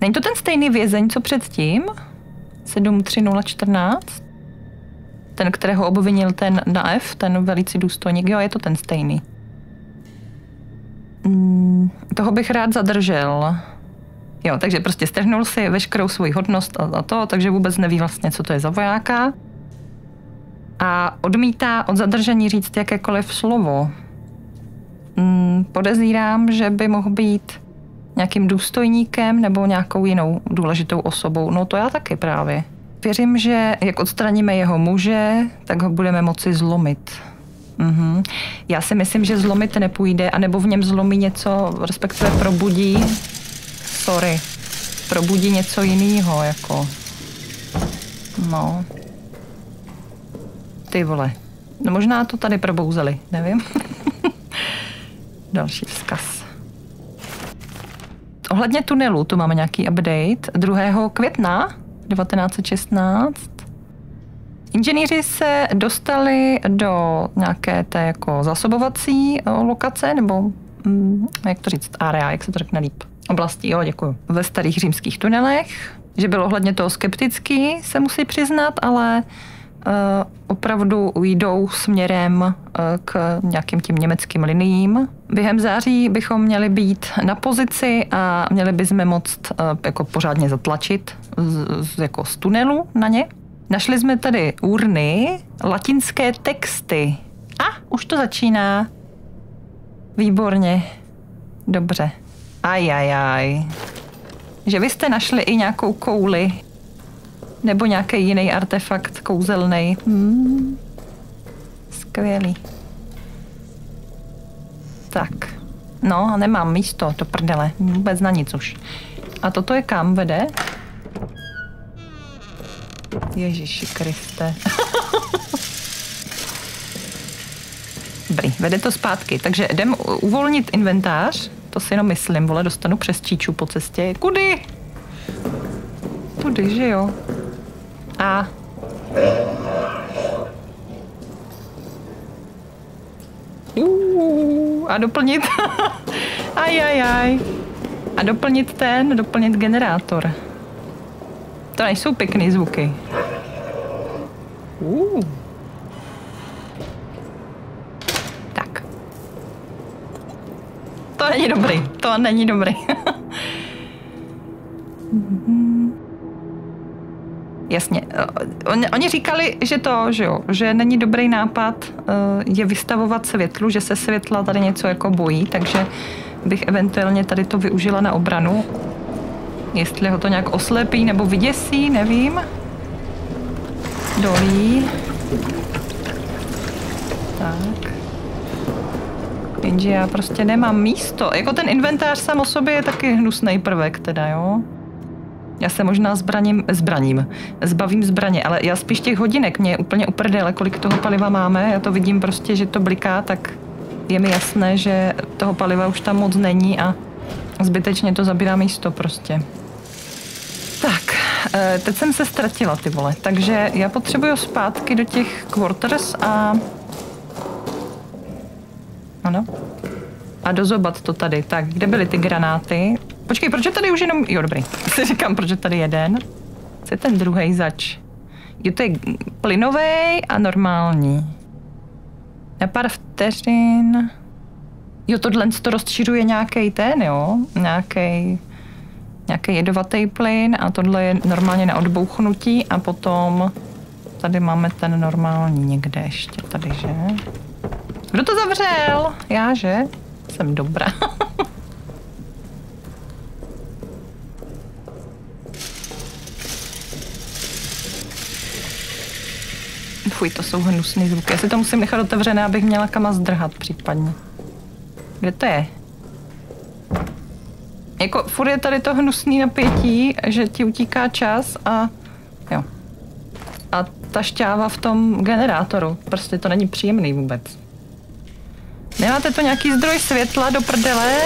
S1: Není to ten stejný vězeň, co předtím? 73014? Ten, kterého obvinil ten na F, ten velicí důstojník, jo, je to ten stejný. Mm, toho bych rád zadržel. Jo, takže prostě strhnul si veškerou svoji hodnost a, a to, takže vůbec neví vlastně, co to je za vojáka. A odmítá od zadržení říct jakékoliv slovo. Mm, podezírám, že by mohl být nějakým důstojníkem nebo nějakou jinou důležitou osobou. No to já taky právě. Věřím, že jak odstraníme jeho muže, tak ho budeme moci zlomit. Mhm. Já si myslím, že zlomit nepůjde, anebo v něm zlomí něco, respektive probudí. Sorry. Probudí něco jiného, jako. No. Ty vole. No možná to tady probouzeli, nevím. Další vzkaz. Ohledně tunelu, tu máme nějaký update. 2. května 1916 Inženýři se dostali do nějaké té jako zasobovací eh, lokace, nebo mm, jak to říct, area, jak se to řekne líp. Oblasti, jo, děkuji. Ve starých římských tunelech, že bylo ohledně toho skeptický, se musí přiznat, ale Eh, opravdu jdou směrem eh, k nějakým tím německým liniím. Během září bychom měli být na pozici a měli bychom moct eh, jako pořádně zatlačit z, z, jako z tunelu na ně. Našli jsme tady urny, latinské texty. A, už to začíná. Výborně. Dobře. Aj, aj, aj. Že vy jste našli i nějakou kouli nebo nějaký jiný artefakt kouzelný. Hmm. Skvělý. Tak. No, nemám místo, to prdele. Vůbec na nic už. A toto je kam vede? Ježíši Kriste. Dobrý, vede to zpátky. Takže jdem uvolnit inventář. To si jenom myslím, vole, dostanu přes číču po cestě. Kudy? Tudy, že jo? A Uh, a doplnit. aj, aj, aj. A doplnit ten, doplnit generátor. To nejsou pěkný zvuky. Uh. Tak. Není dobrý, to není dobrý. Jasně. Oni, oni říkali, že to, že jo, že není dobrý nápad uh, je vystavovat světlu, že se světla tady něco jako bojí, takže bych eventuálně tady to využila na obranu. Jestli ho to nějak oslepí nebo vyděsí, nevím. Dolí. Tak. Jenže já prostě nemám místo. Jako ten inventář sám o sobě je taky hnusný prvek teda, jo? Já se možná zbraním, zbraním, zbavím zbraně, ale já spíš těch hodinek, mě je úplně uprdele, kolik toho paliva máme, já to vidím prostě, že to bliká, tak je mi jasné, že toho paliva už tam moc není a zbytečně to zabírá místo prostě. Tak, eh, teď jsem se ztratila, ty vole, takže já potřebuju zpátky do těch quarters a... Ano. A dozobat to tady. Tak, kde byly ty granáty? Počkej, proč je tady už jenom... Jo, dobrý. Si říkám, proč je tady jeden. Co je ten druhý zač? Jo, to je plynový a normální. Na pár vteřin... Jo, tohle to rozšiřuje nějaký ten, jo? Nějaký nějaký jedovatý plyn a tohle je normálně na odbouchnutí a potom tady máme ten normální někde ještě tady, že? Kdo to zavřel? Já, že? Jsem dobrá. Fuj, to jsou hnusný zvuky. Já si to musím nechat otevřené, abych měla kam zdrhat případně. Kde to je? Jako furt je tady to hnusný napětí, že ti utíká čas a jo. A ta šťáva v tom generátoru, prostě to není příjemný vůbec. Nemáte to nějaký zdroj světla do prdele?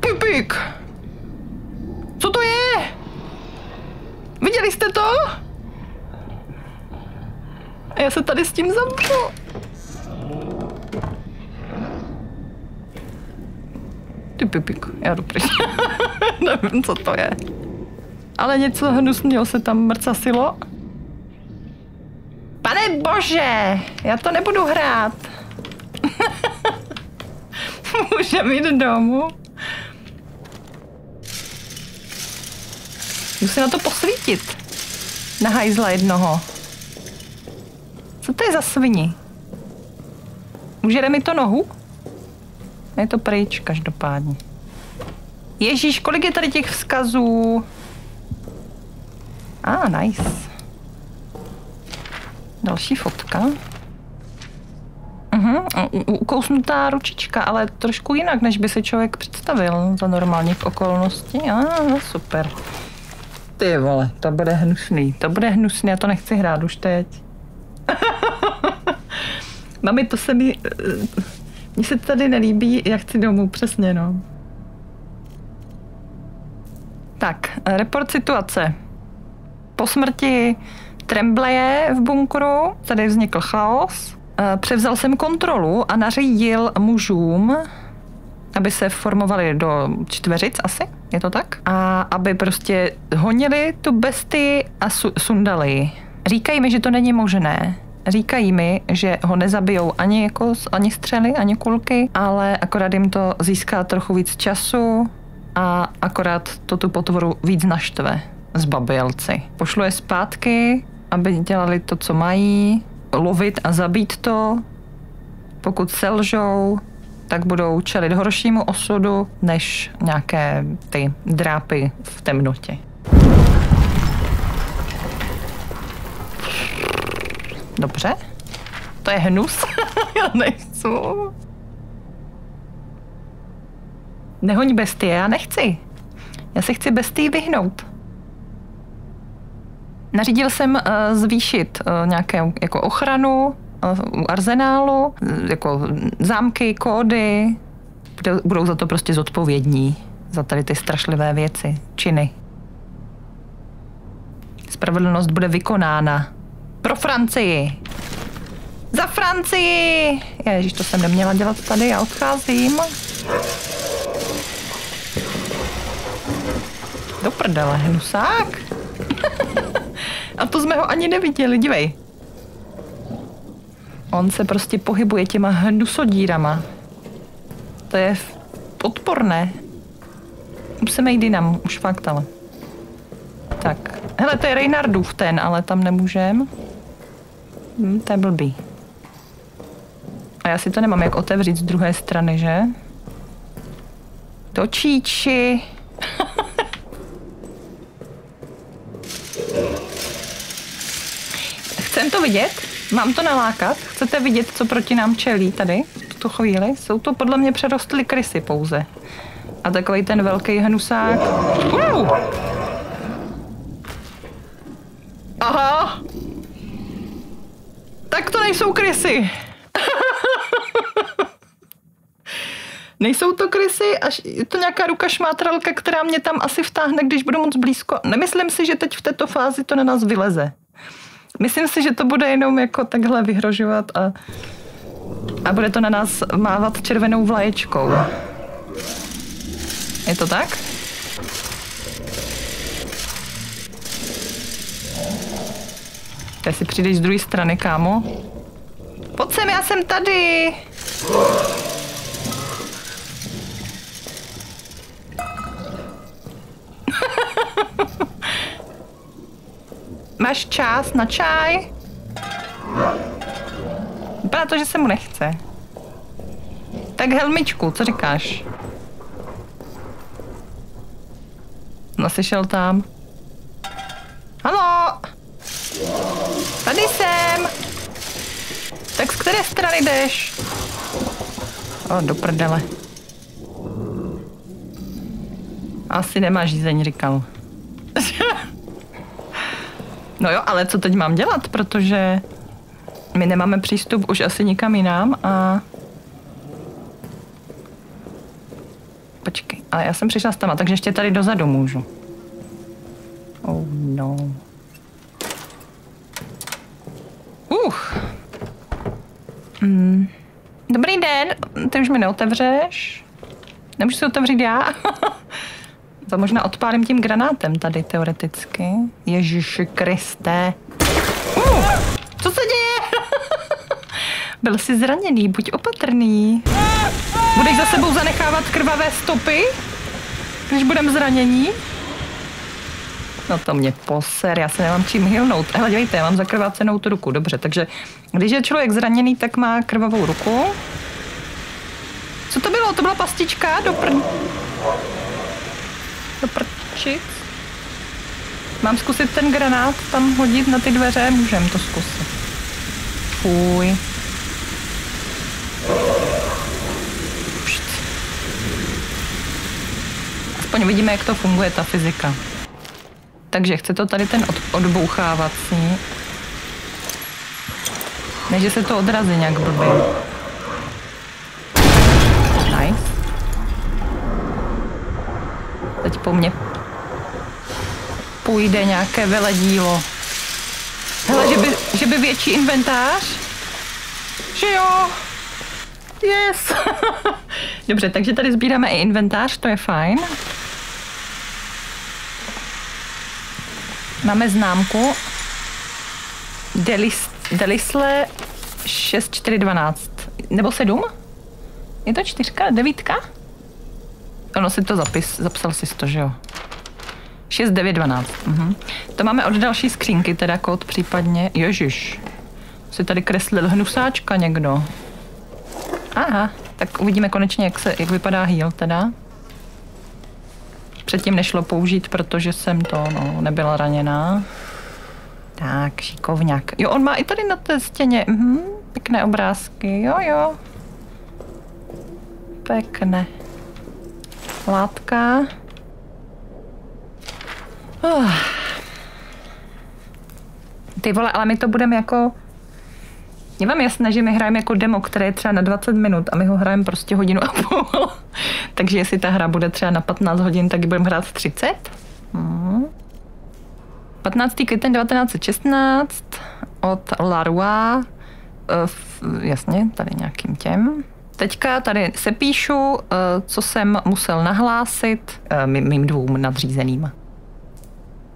S1: Pipik! Co to je? Viděli jste to? A já se tady s tím zavřu. Ty pipik, já jdu pryč. Nevím, co to je. Ale něco hnusného se tam mrcasilo. Pane bože, já to nebudu hrát. Můžeme jít domů. Musím na to posvítit. Na hajzla jednoho. Co to je za svini? Užere mi to nohu? Je to pryč, každopádně. Ježíš, kolik je tady těch vzkazů? A, ah, nice. Další fotka. Uh-huh. Ukousnutá ručička, ale trošku jinak, než by si člověk představil za normálních okolností. A, ah, super. Ty vole, to bude hnusný. To bude hnusný, já to nechci hrát už teď. Mami, to se mi... Mně se tady nelíbí, já chci domů, přesně, no. Tak, report situace. Po smrti Trembleje v bunkru tady vznikl chaos. Eh, převzal jsem kontrolu a nařídil mužům, aby se formovali do čtveřic asi, je to tak? A aby prostě honili tu bestii a su- sundali Říkají mi, že to není možné. Říkají mi, že ho nezabijou ani, jako, ani střely, ani kulky, ale akorát jim to získá trochu víc času a akorát to tu potvoru víc naštve z babělci. Pošlu je zpátky, aby dělali to, co mají, lovit a zabít to. Pokud selžou, tak budou čelit horšímu osudu, než nějaké ty drápy v temnotě. Dobře. To je hnus. já nechci. Nehoň bestie, já nechci. Já se chci bestii vyhnout. Nařídil jsem uh, zvýšit uh, nějaké jako ochranu uh, arzenálu, jako zámky, kódy. Budou za to prostě zodpovědní, za tady ty strašlivé věci, činy. Spravedlnost bude vykonána. Pro Francii. Za Francii! Ježíš, to jsem neměla dělat tady, já odcházím. Do prdele, hnusák. A to jsme ho ani neviděli, dívej. On se prostě pohybuje těma hnusodírama. To je podporné. Musíme jít jinam, už fakt ale. Tak. Hele, to je Reinhardův ten, ale tam nemůžem. Hm, to je blbý. A já si to nemám jak otevřít z druhé strany, že? Točíči. Chcem to vidět? Mám to nalákat? Chcete vidět, co proti nám čelí tady v tuto chvíli? Jsou to podle mě přerostly krysy pouze. A takový ten velký hnusák. Uh! Aha! Tak to nejsou krysy. Nejsou to krysy, až je to nějaká ruka šmátralka, která mě tam asi vtáhne, když budu moc blízko. Nemyslím si, že teď v této fázi to na nás vyleze. Myslím si, že to bude jenom jako takhle vyhrožovat a, a bude to na nás mávat červenou vlaječkou. Je to tak? Ty si přijdeš z druhé strany, kámo. Pojď sem, já jsem tady. Máš čas na čaj? Vypadá to, že se mu nechce. Tak helmičku, co říkáš? No, šel tam. Halo! Tady jsem! Tak z které strany jdeš? O, do prdele. Asi nemá řízení, říkal. no jo, ale co teď mám dělat, protože my nemáme přístup už asi nikam jinam a... Počkej, ale já jsem přišla s tama, takže ještě tady dozadu můžu. Oh no. Uh. Mm. Dobrý den, ty už mi neotevřeš. Nemůžu si otevřít já? to možná odpálím tím granátem tady teoreticky. Ježíši Kriste. Uh, co se děje? Byl jsi zraněný, buď opatrný. Budeš za sebou zanechávat krvavé stopy, když budeme zranění? No to mě poser, já se nemám čím hilnout. Hele, dívejte, já mám zakrvácenou tu ruku, dobře. Takže když je člověk zraněný, tak má krvavou ruku. Co to bylo? To byla pastička? Do pr... Do prčic? Mám zkusit ten granát tam hodit na ty dveře? Můžem to zkusit. Fuj. Pšt. Aspoň vidíme, jak to funguje, ta fyzika. Takže chce to tady ten od, odbouchávací. Ne, že se to odrazí nějak blbě. Teď po mně půjde nějaké veledílo. Hele, že by, že by větší inventář? Že jo? Yes! Dobře, takže tady sbíráme i inventář, to je fajn. Máme známku Delis, Delisle 6412. Nebo 7? Je to čtyřka? Devítka? Ono si to zapis, zapsal si to, že jo? 6912. Mhm. To máme od další skřínky, teda kód případně. Ježiš. Si tady kreslil hnusáčka někdo. Aha, tak uvidíme konečně, jak, se, jak vypadá heal teda. Předtím nešlo použít, protože jsem to no, nebyla raněná. Tak, šikovňák. Jo, on má i tady na té stěně mhm, pěkné obrázky. Jo, jo. Pěkné. Látka. Uh. Ty vole, ale my to budeme jako je vám jasné, že my hrajeme jako demo, které je třeba na 20 minut a my ho hrajeme prostě hodinu a půl. Takže jestli ta hra bude třeba na 15 hodin, tak ji budeme hrát 30. Hmm. 15. květen 1916 od Larua eh, v- jasně, tady nějakým těm. Teďka tady se píšu, eh, co jsem musel nahlásit eh, mým dvou nadřízeným.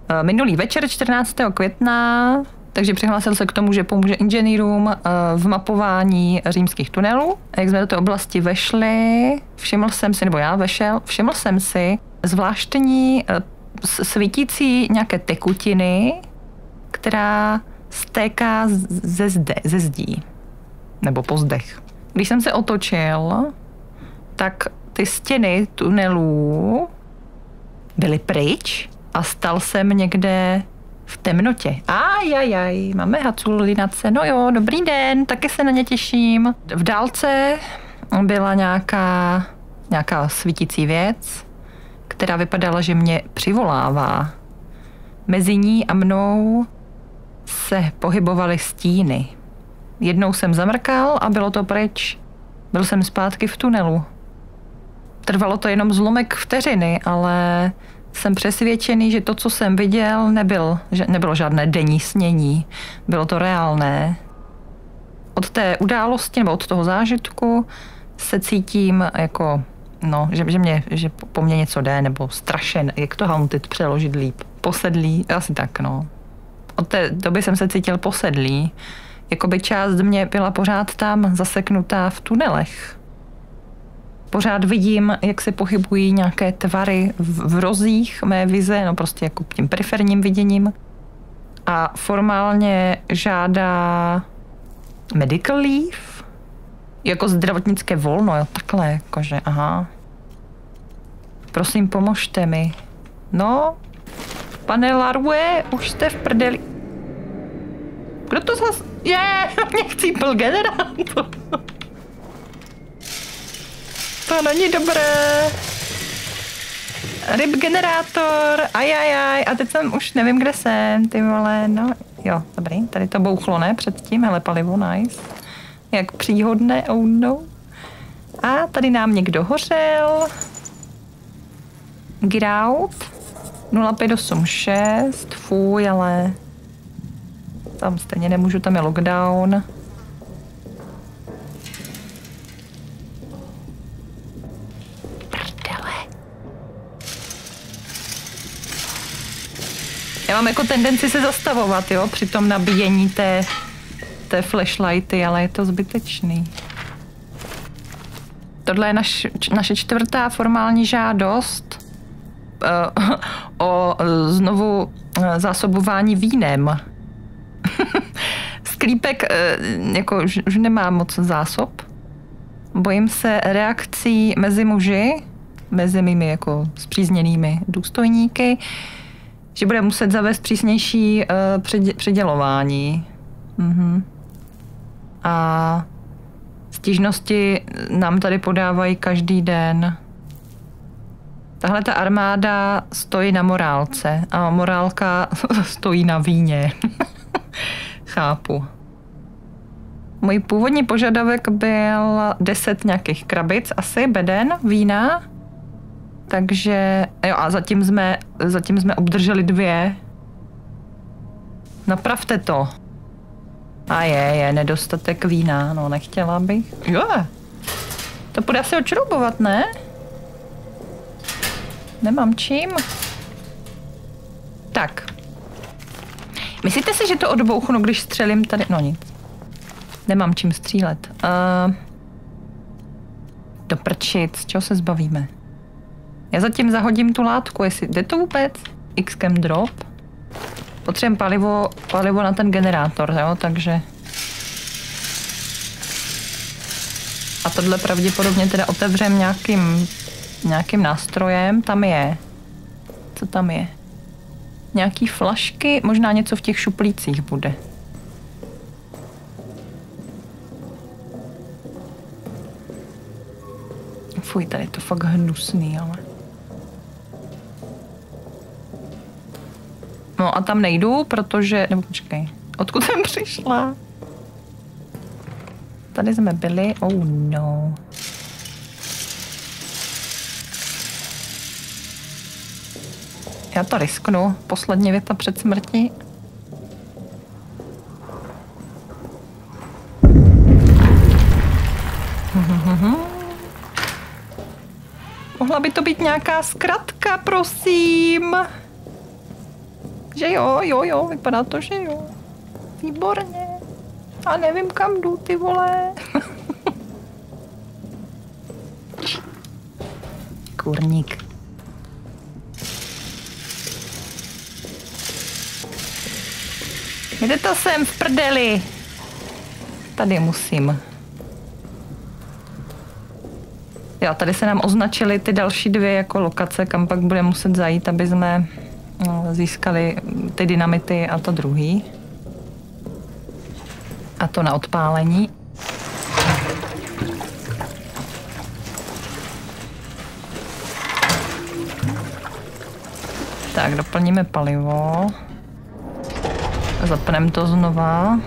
S1: Eh, Minulý večer 14. května, takže přihlásil se k tomu, že pomůže inženýrům v mapování římských tunelů. A jak jsme do té oblasti vešli, všiml jsem si, nebo já vešel, všiml jsem si zvláštní svítící nějaké tekutiny, která stéká ze, zde, ze zdí. Nebo po zdech. Když jsem se otočil, tak ty stěny tunelů byly pryč a stal jsem někde v temnotě. Ajajaj, máme haculinace, no jo, dobrý den, taky se na ně těším. V dálce byla nějaká, nějaká svítící věc, která vypadala, že mě přivolává. Mezi ní a mnou se pohybovaly stíny. Jednou jsem zamrkal a bylo to pryč. Byl jsem zpátky v tunelu. Trvalo to jenom zlomek vteřiny, ale jsem přesvědčený, že to, co jsem viděl, nebyl, že nebylo žádné denní snění. Bylo to reálné. Od té události nebo od toho zážitku se cítím jako, no, že, že, mě, že po- mně něco jde, nebo strašen, jak to haunted přeložit líp. Posedlý, asi tak, no. Od té doby jsem se cítil posedlý. Jakoby část mě byla pořád tam zaseknutá v tunelech. Pořád vidím, jak se pohybují nějaké tvary v, v rozích mé vize, no prostě jako tím periferním viděním. A formálně žádá medical leave, jako zdravotnické volno, jo, takhle, jakože, aha. Prosím, pomožte mi. No, pane Larue, už jste v prdeli. Kdo to zas... Je, mě chcípl generátor. To není dobré. Ryb generátor, ajajaj, a teď jsem už nevím, kde jsem, ty vole, no, jo, dobrý, tady to bouchlo, ne, předtím, hele, palivo, nice. Jak příhodné, oh no. A tady nám někdo hořel. Get out. 0586, fuj, ale tam stejně nemůžu, tam je lockdown. Prdele. Já mám jako tendenci se zastavovat, jo, při tom nabíjení té, té flashlighty, ale je to zbytečný. Tohle je naš, naše čtvrtá formální žádost uh, o uh, znovu uh, zásobování vínem. Sklípek uh, jako už, nemá moc zásob. Bojím se reakcí mezi muži, mezi mými jako zpřízněnými důstojníky, že bude muset zavést přísnější uh, předě- předělování. Mhm. A stížnosti nám tady podávají každý den. Tahle ta armáda stojí na morálce a morálka stojí na víně. Chápu. Můj původní požadavek byl 10 nějakých krabic, asi beden vína. Takže, jo, a zatím jsme, zatím jsme obdrželi dvě. Napravte to. A je, je, nedostatek vína, no nechtěla bych. Jo, to bude asi očroubovat, ne? Nemám čím. Tak. Myslíte si, že to odbouchnu, když střelím tady? No nic. Nemám čím střílet. Uh, do prčic, z čeho se zbavíme? Já zatím zahodím tu látku, jestli jde to vůbec? Xcam drop. Potřebujeme palivo, palivo na ten generátor, jo, takže... A tohle pravděpodobně teda otevřem nějakým, nějakým nástrojem. Tam je. Co tam je? Nějaký flašky, možná něco v těch šuplících bude. Fuj, tady je to fakt hnusný, ale... No a tam nejdu, protože... Nebo počkej. Odkud jsem přišla? Tady jsme byli. Oh no. já to risknu. Poslední věta před smrtí. Mohla by to být nějaká zkratka, prosím. Že jo, jo, jo, vypadá to, že jo. Výborně. A nevím, kam jdu, ty vole. Kurník. Kde to jsem v prdeli? Tady musím. Jo, tady se nám označily ty další dvě jako lokace, kam pak bude muset zajít, aby jsme no, získali ty dynamity a to druhý. A to na odpálení. Tak, doplníme palivo. Zapneme to znova.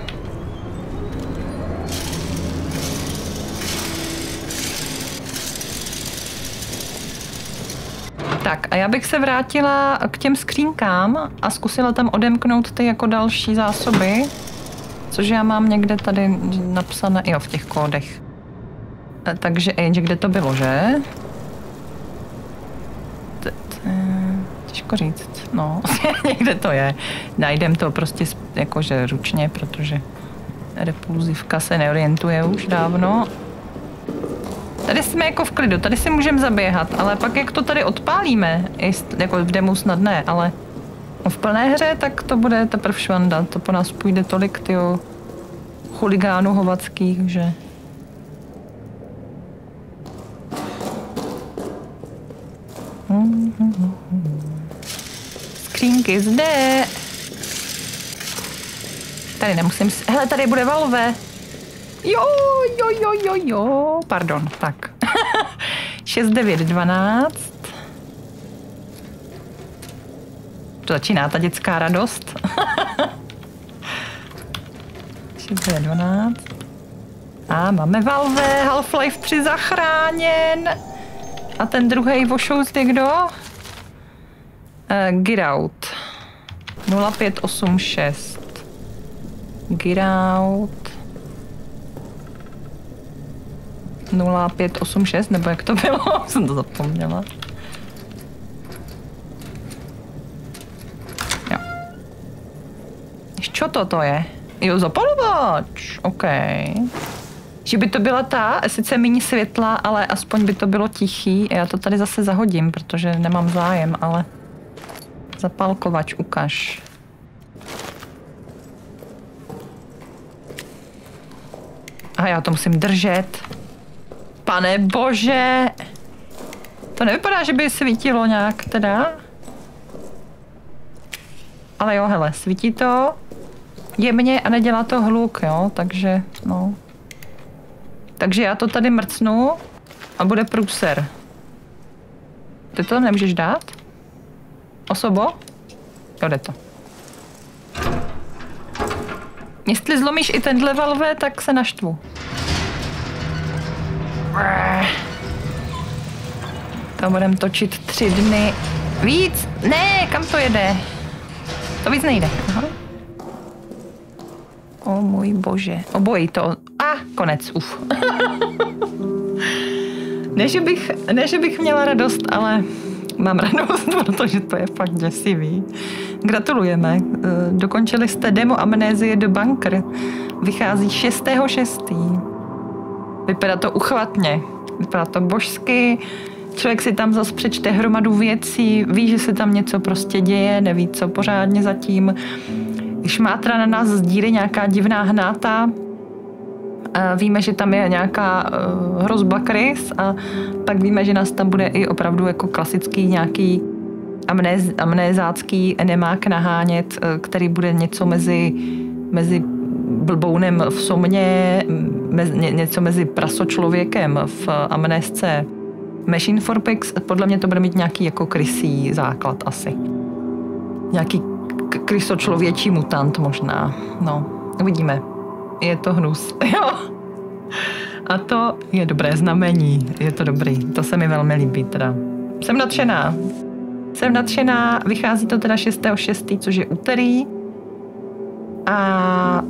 S1: Tak a já bych se vrátila k těm skřínkám a zkusila tam odemknout ty jako další zásoby, což já mám někde tady napsané, jo, v těch kódech. E, takže, jenže kde to bylo, že? Těžko říct, no, někde to je. Najdem to prostě jakože ručně, protože repulzivka se neorientuje už dávno. Tady jsme jako v klidu, tady si můžeme zaběhat, ale pak jak to tady odpálíme, jako v demu snad ne, ale v plné hře, tak to bude teprve švanda. To po nás půjde tolik tyjo, chuligánů hovackých, že... Skřínky zde. Tady nemusím... Hele, tady bude valve. Jo, jo, jo, jo, jo. Pardon, tak. 6, 9, 12. To začíná ta dětská radost. 6, 9, 12. A máme Valve, Half-Life 3 zachráněn. A ten druhý vošout je kdo? Uh, get out. 0586. Get out. 0586, nebo jak to bylo? Jsem to zapomněla. Jo. Co to to je? Jo, zapalovač. OK. Že by to byla ta, sice méně světla, ale aspoň by to bylo tichý. Já to tady zase zahodím, protože nemám zájem, ale zapalkovač ukaž. A já to musím držet. Pane bože. To nevypadá, že by svítilo nějak teda. Ale jo, hele, svítí to jemně a nedělá to hluk, jo, takže, no. Takže já to tady mrcnu a bude průser. Ty to nemůžeš dát? Osobo? Jo, jde to. Jestli zlomíš i tenhle valve, tak se naštvu. To budeme točit tři dny. Víc? Ne, kam to jede? To víc nejde. Aha. O můj bože. Obojí to. A, konec. Uf. ne, že bych, ne, že bych měla radost, ale mám radost, protože to je fakt děsivý. Gratulujeme. Eh, dokončili jste demo Amnézie do Bunker. Vychází 6.6. Vypadá to uchvatně, vypadá to božsky, člověk si tam zase přečte hromadu věcí, ví, že se tam něco prostě děje, neví, co pořádně zatím. Šmátra na nás díry nějaká divná hnáta, Víme, že tam je nějaká uh, hrozba krys a pak víme, že nás tam bude i opravdu jako klasický nějaký amnéz, amnézácký enemák nahánět, uh, který bude něco mezi, mezi blbounem v somně, mez, ně, něco mezi prasočlověkem v amnesce Machine for Pigs, podle mě to bude mít nějaký jako krysí základ asi. Nějaký krysočlověčí mutant možná. No, uvidíme. Je to hnus. Jo. A to je dobré znamení. Je to dobrý. To se mi velmi líbí teda. Jsem nadšená. Jsem nadšená. Vychází to teda 6.6., což je úterý. A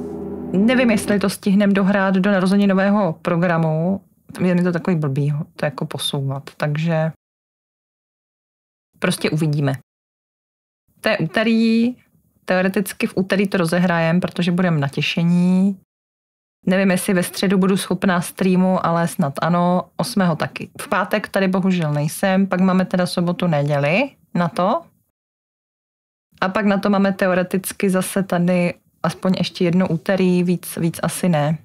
S1: nevím, jestli to stihnem dohrát do narozeninového programu. Je mi to takový blbý to jako posouvat. Takže Prostě uvidíme. To je úterý, teoreticky v úterý to rozehrajem, protože budeme na těšení. Nevím, jestli ve středu budu schopná streamu, ale snad ano, 8. taky. V pátek tady bohužel nejsem, pak máme teda sobotu, neděli na to. A pak na to máme teoreticky zase tady aspoň ještě jedno úterý, víc, víc asi ne.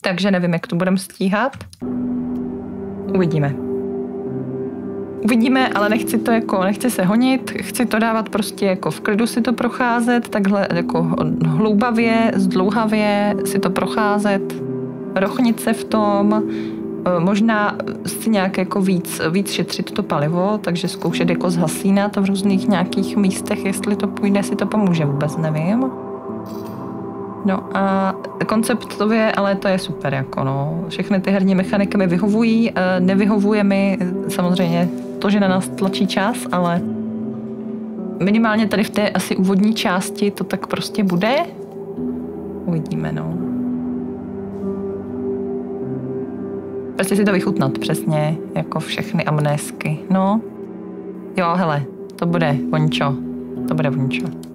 S1: Takže nevím, jak to budeme stíhat. Uvidíme. Uvidíme, ale nechci to jako, nechci se honit, chci to dávat prostě jako v klidu si to procházet, takhle jako hloubavě, zdlouhavě si to procházet, rochnit se v tom, e, možná si nějak jako víc, víc šetřit to palivo, takže zkoušet jako zhasínat v různých nějakých místech, jestli to půjde, si to pomůže, vůbec nevím. No a konceptově, ale to je super, jako no. Všechny ty herní mechaniky mi vyhovují, e, nevyhovuje mi samozřejmě to, že na nás tlačí čas, ale minimálně tady v té asi úvodní části to tak prostě bude. Uvidíme, no. Prostě si to vychutnat přesně, jako všechny amnésky. No, jo, hele, to bude vončo. To bude vončo.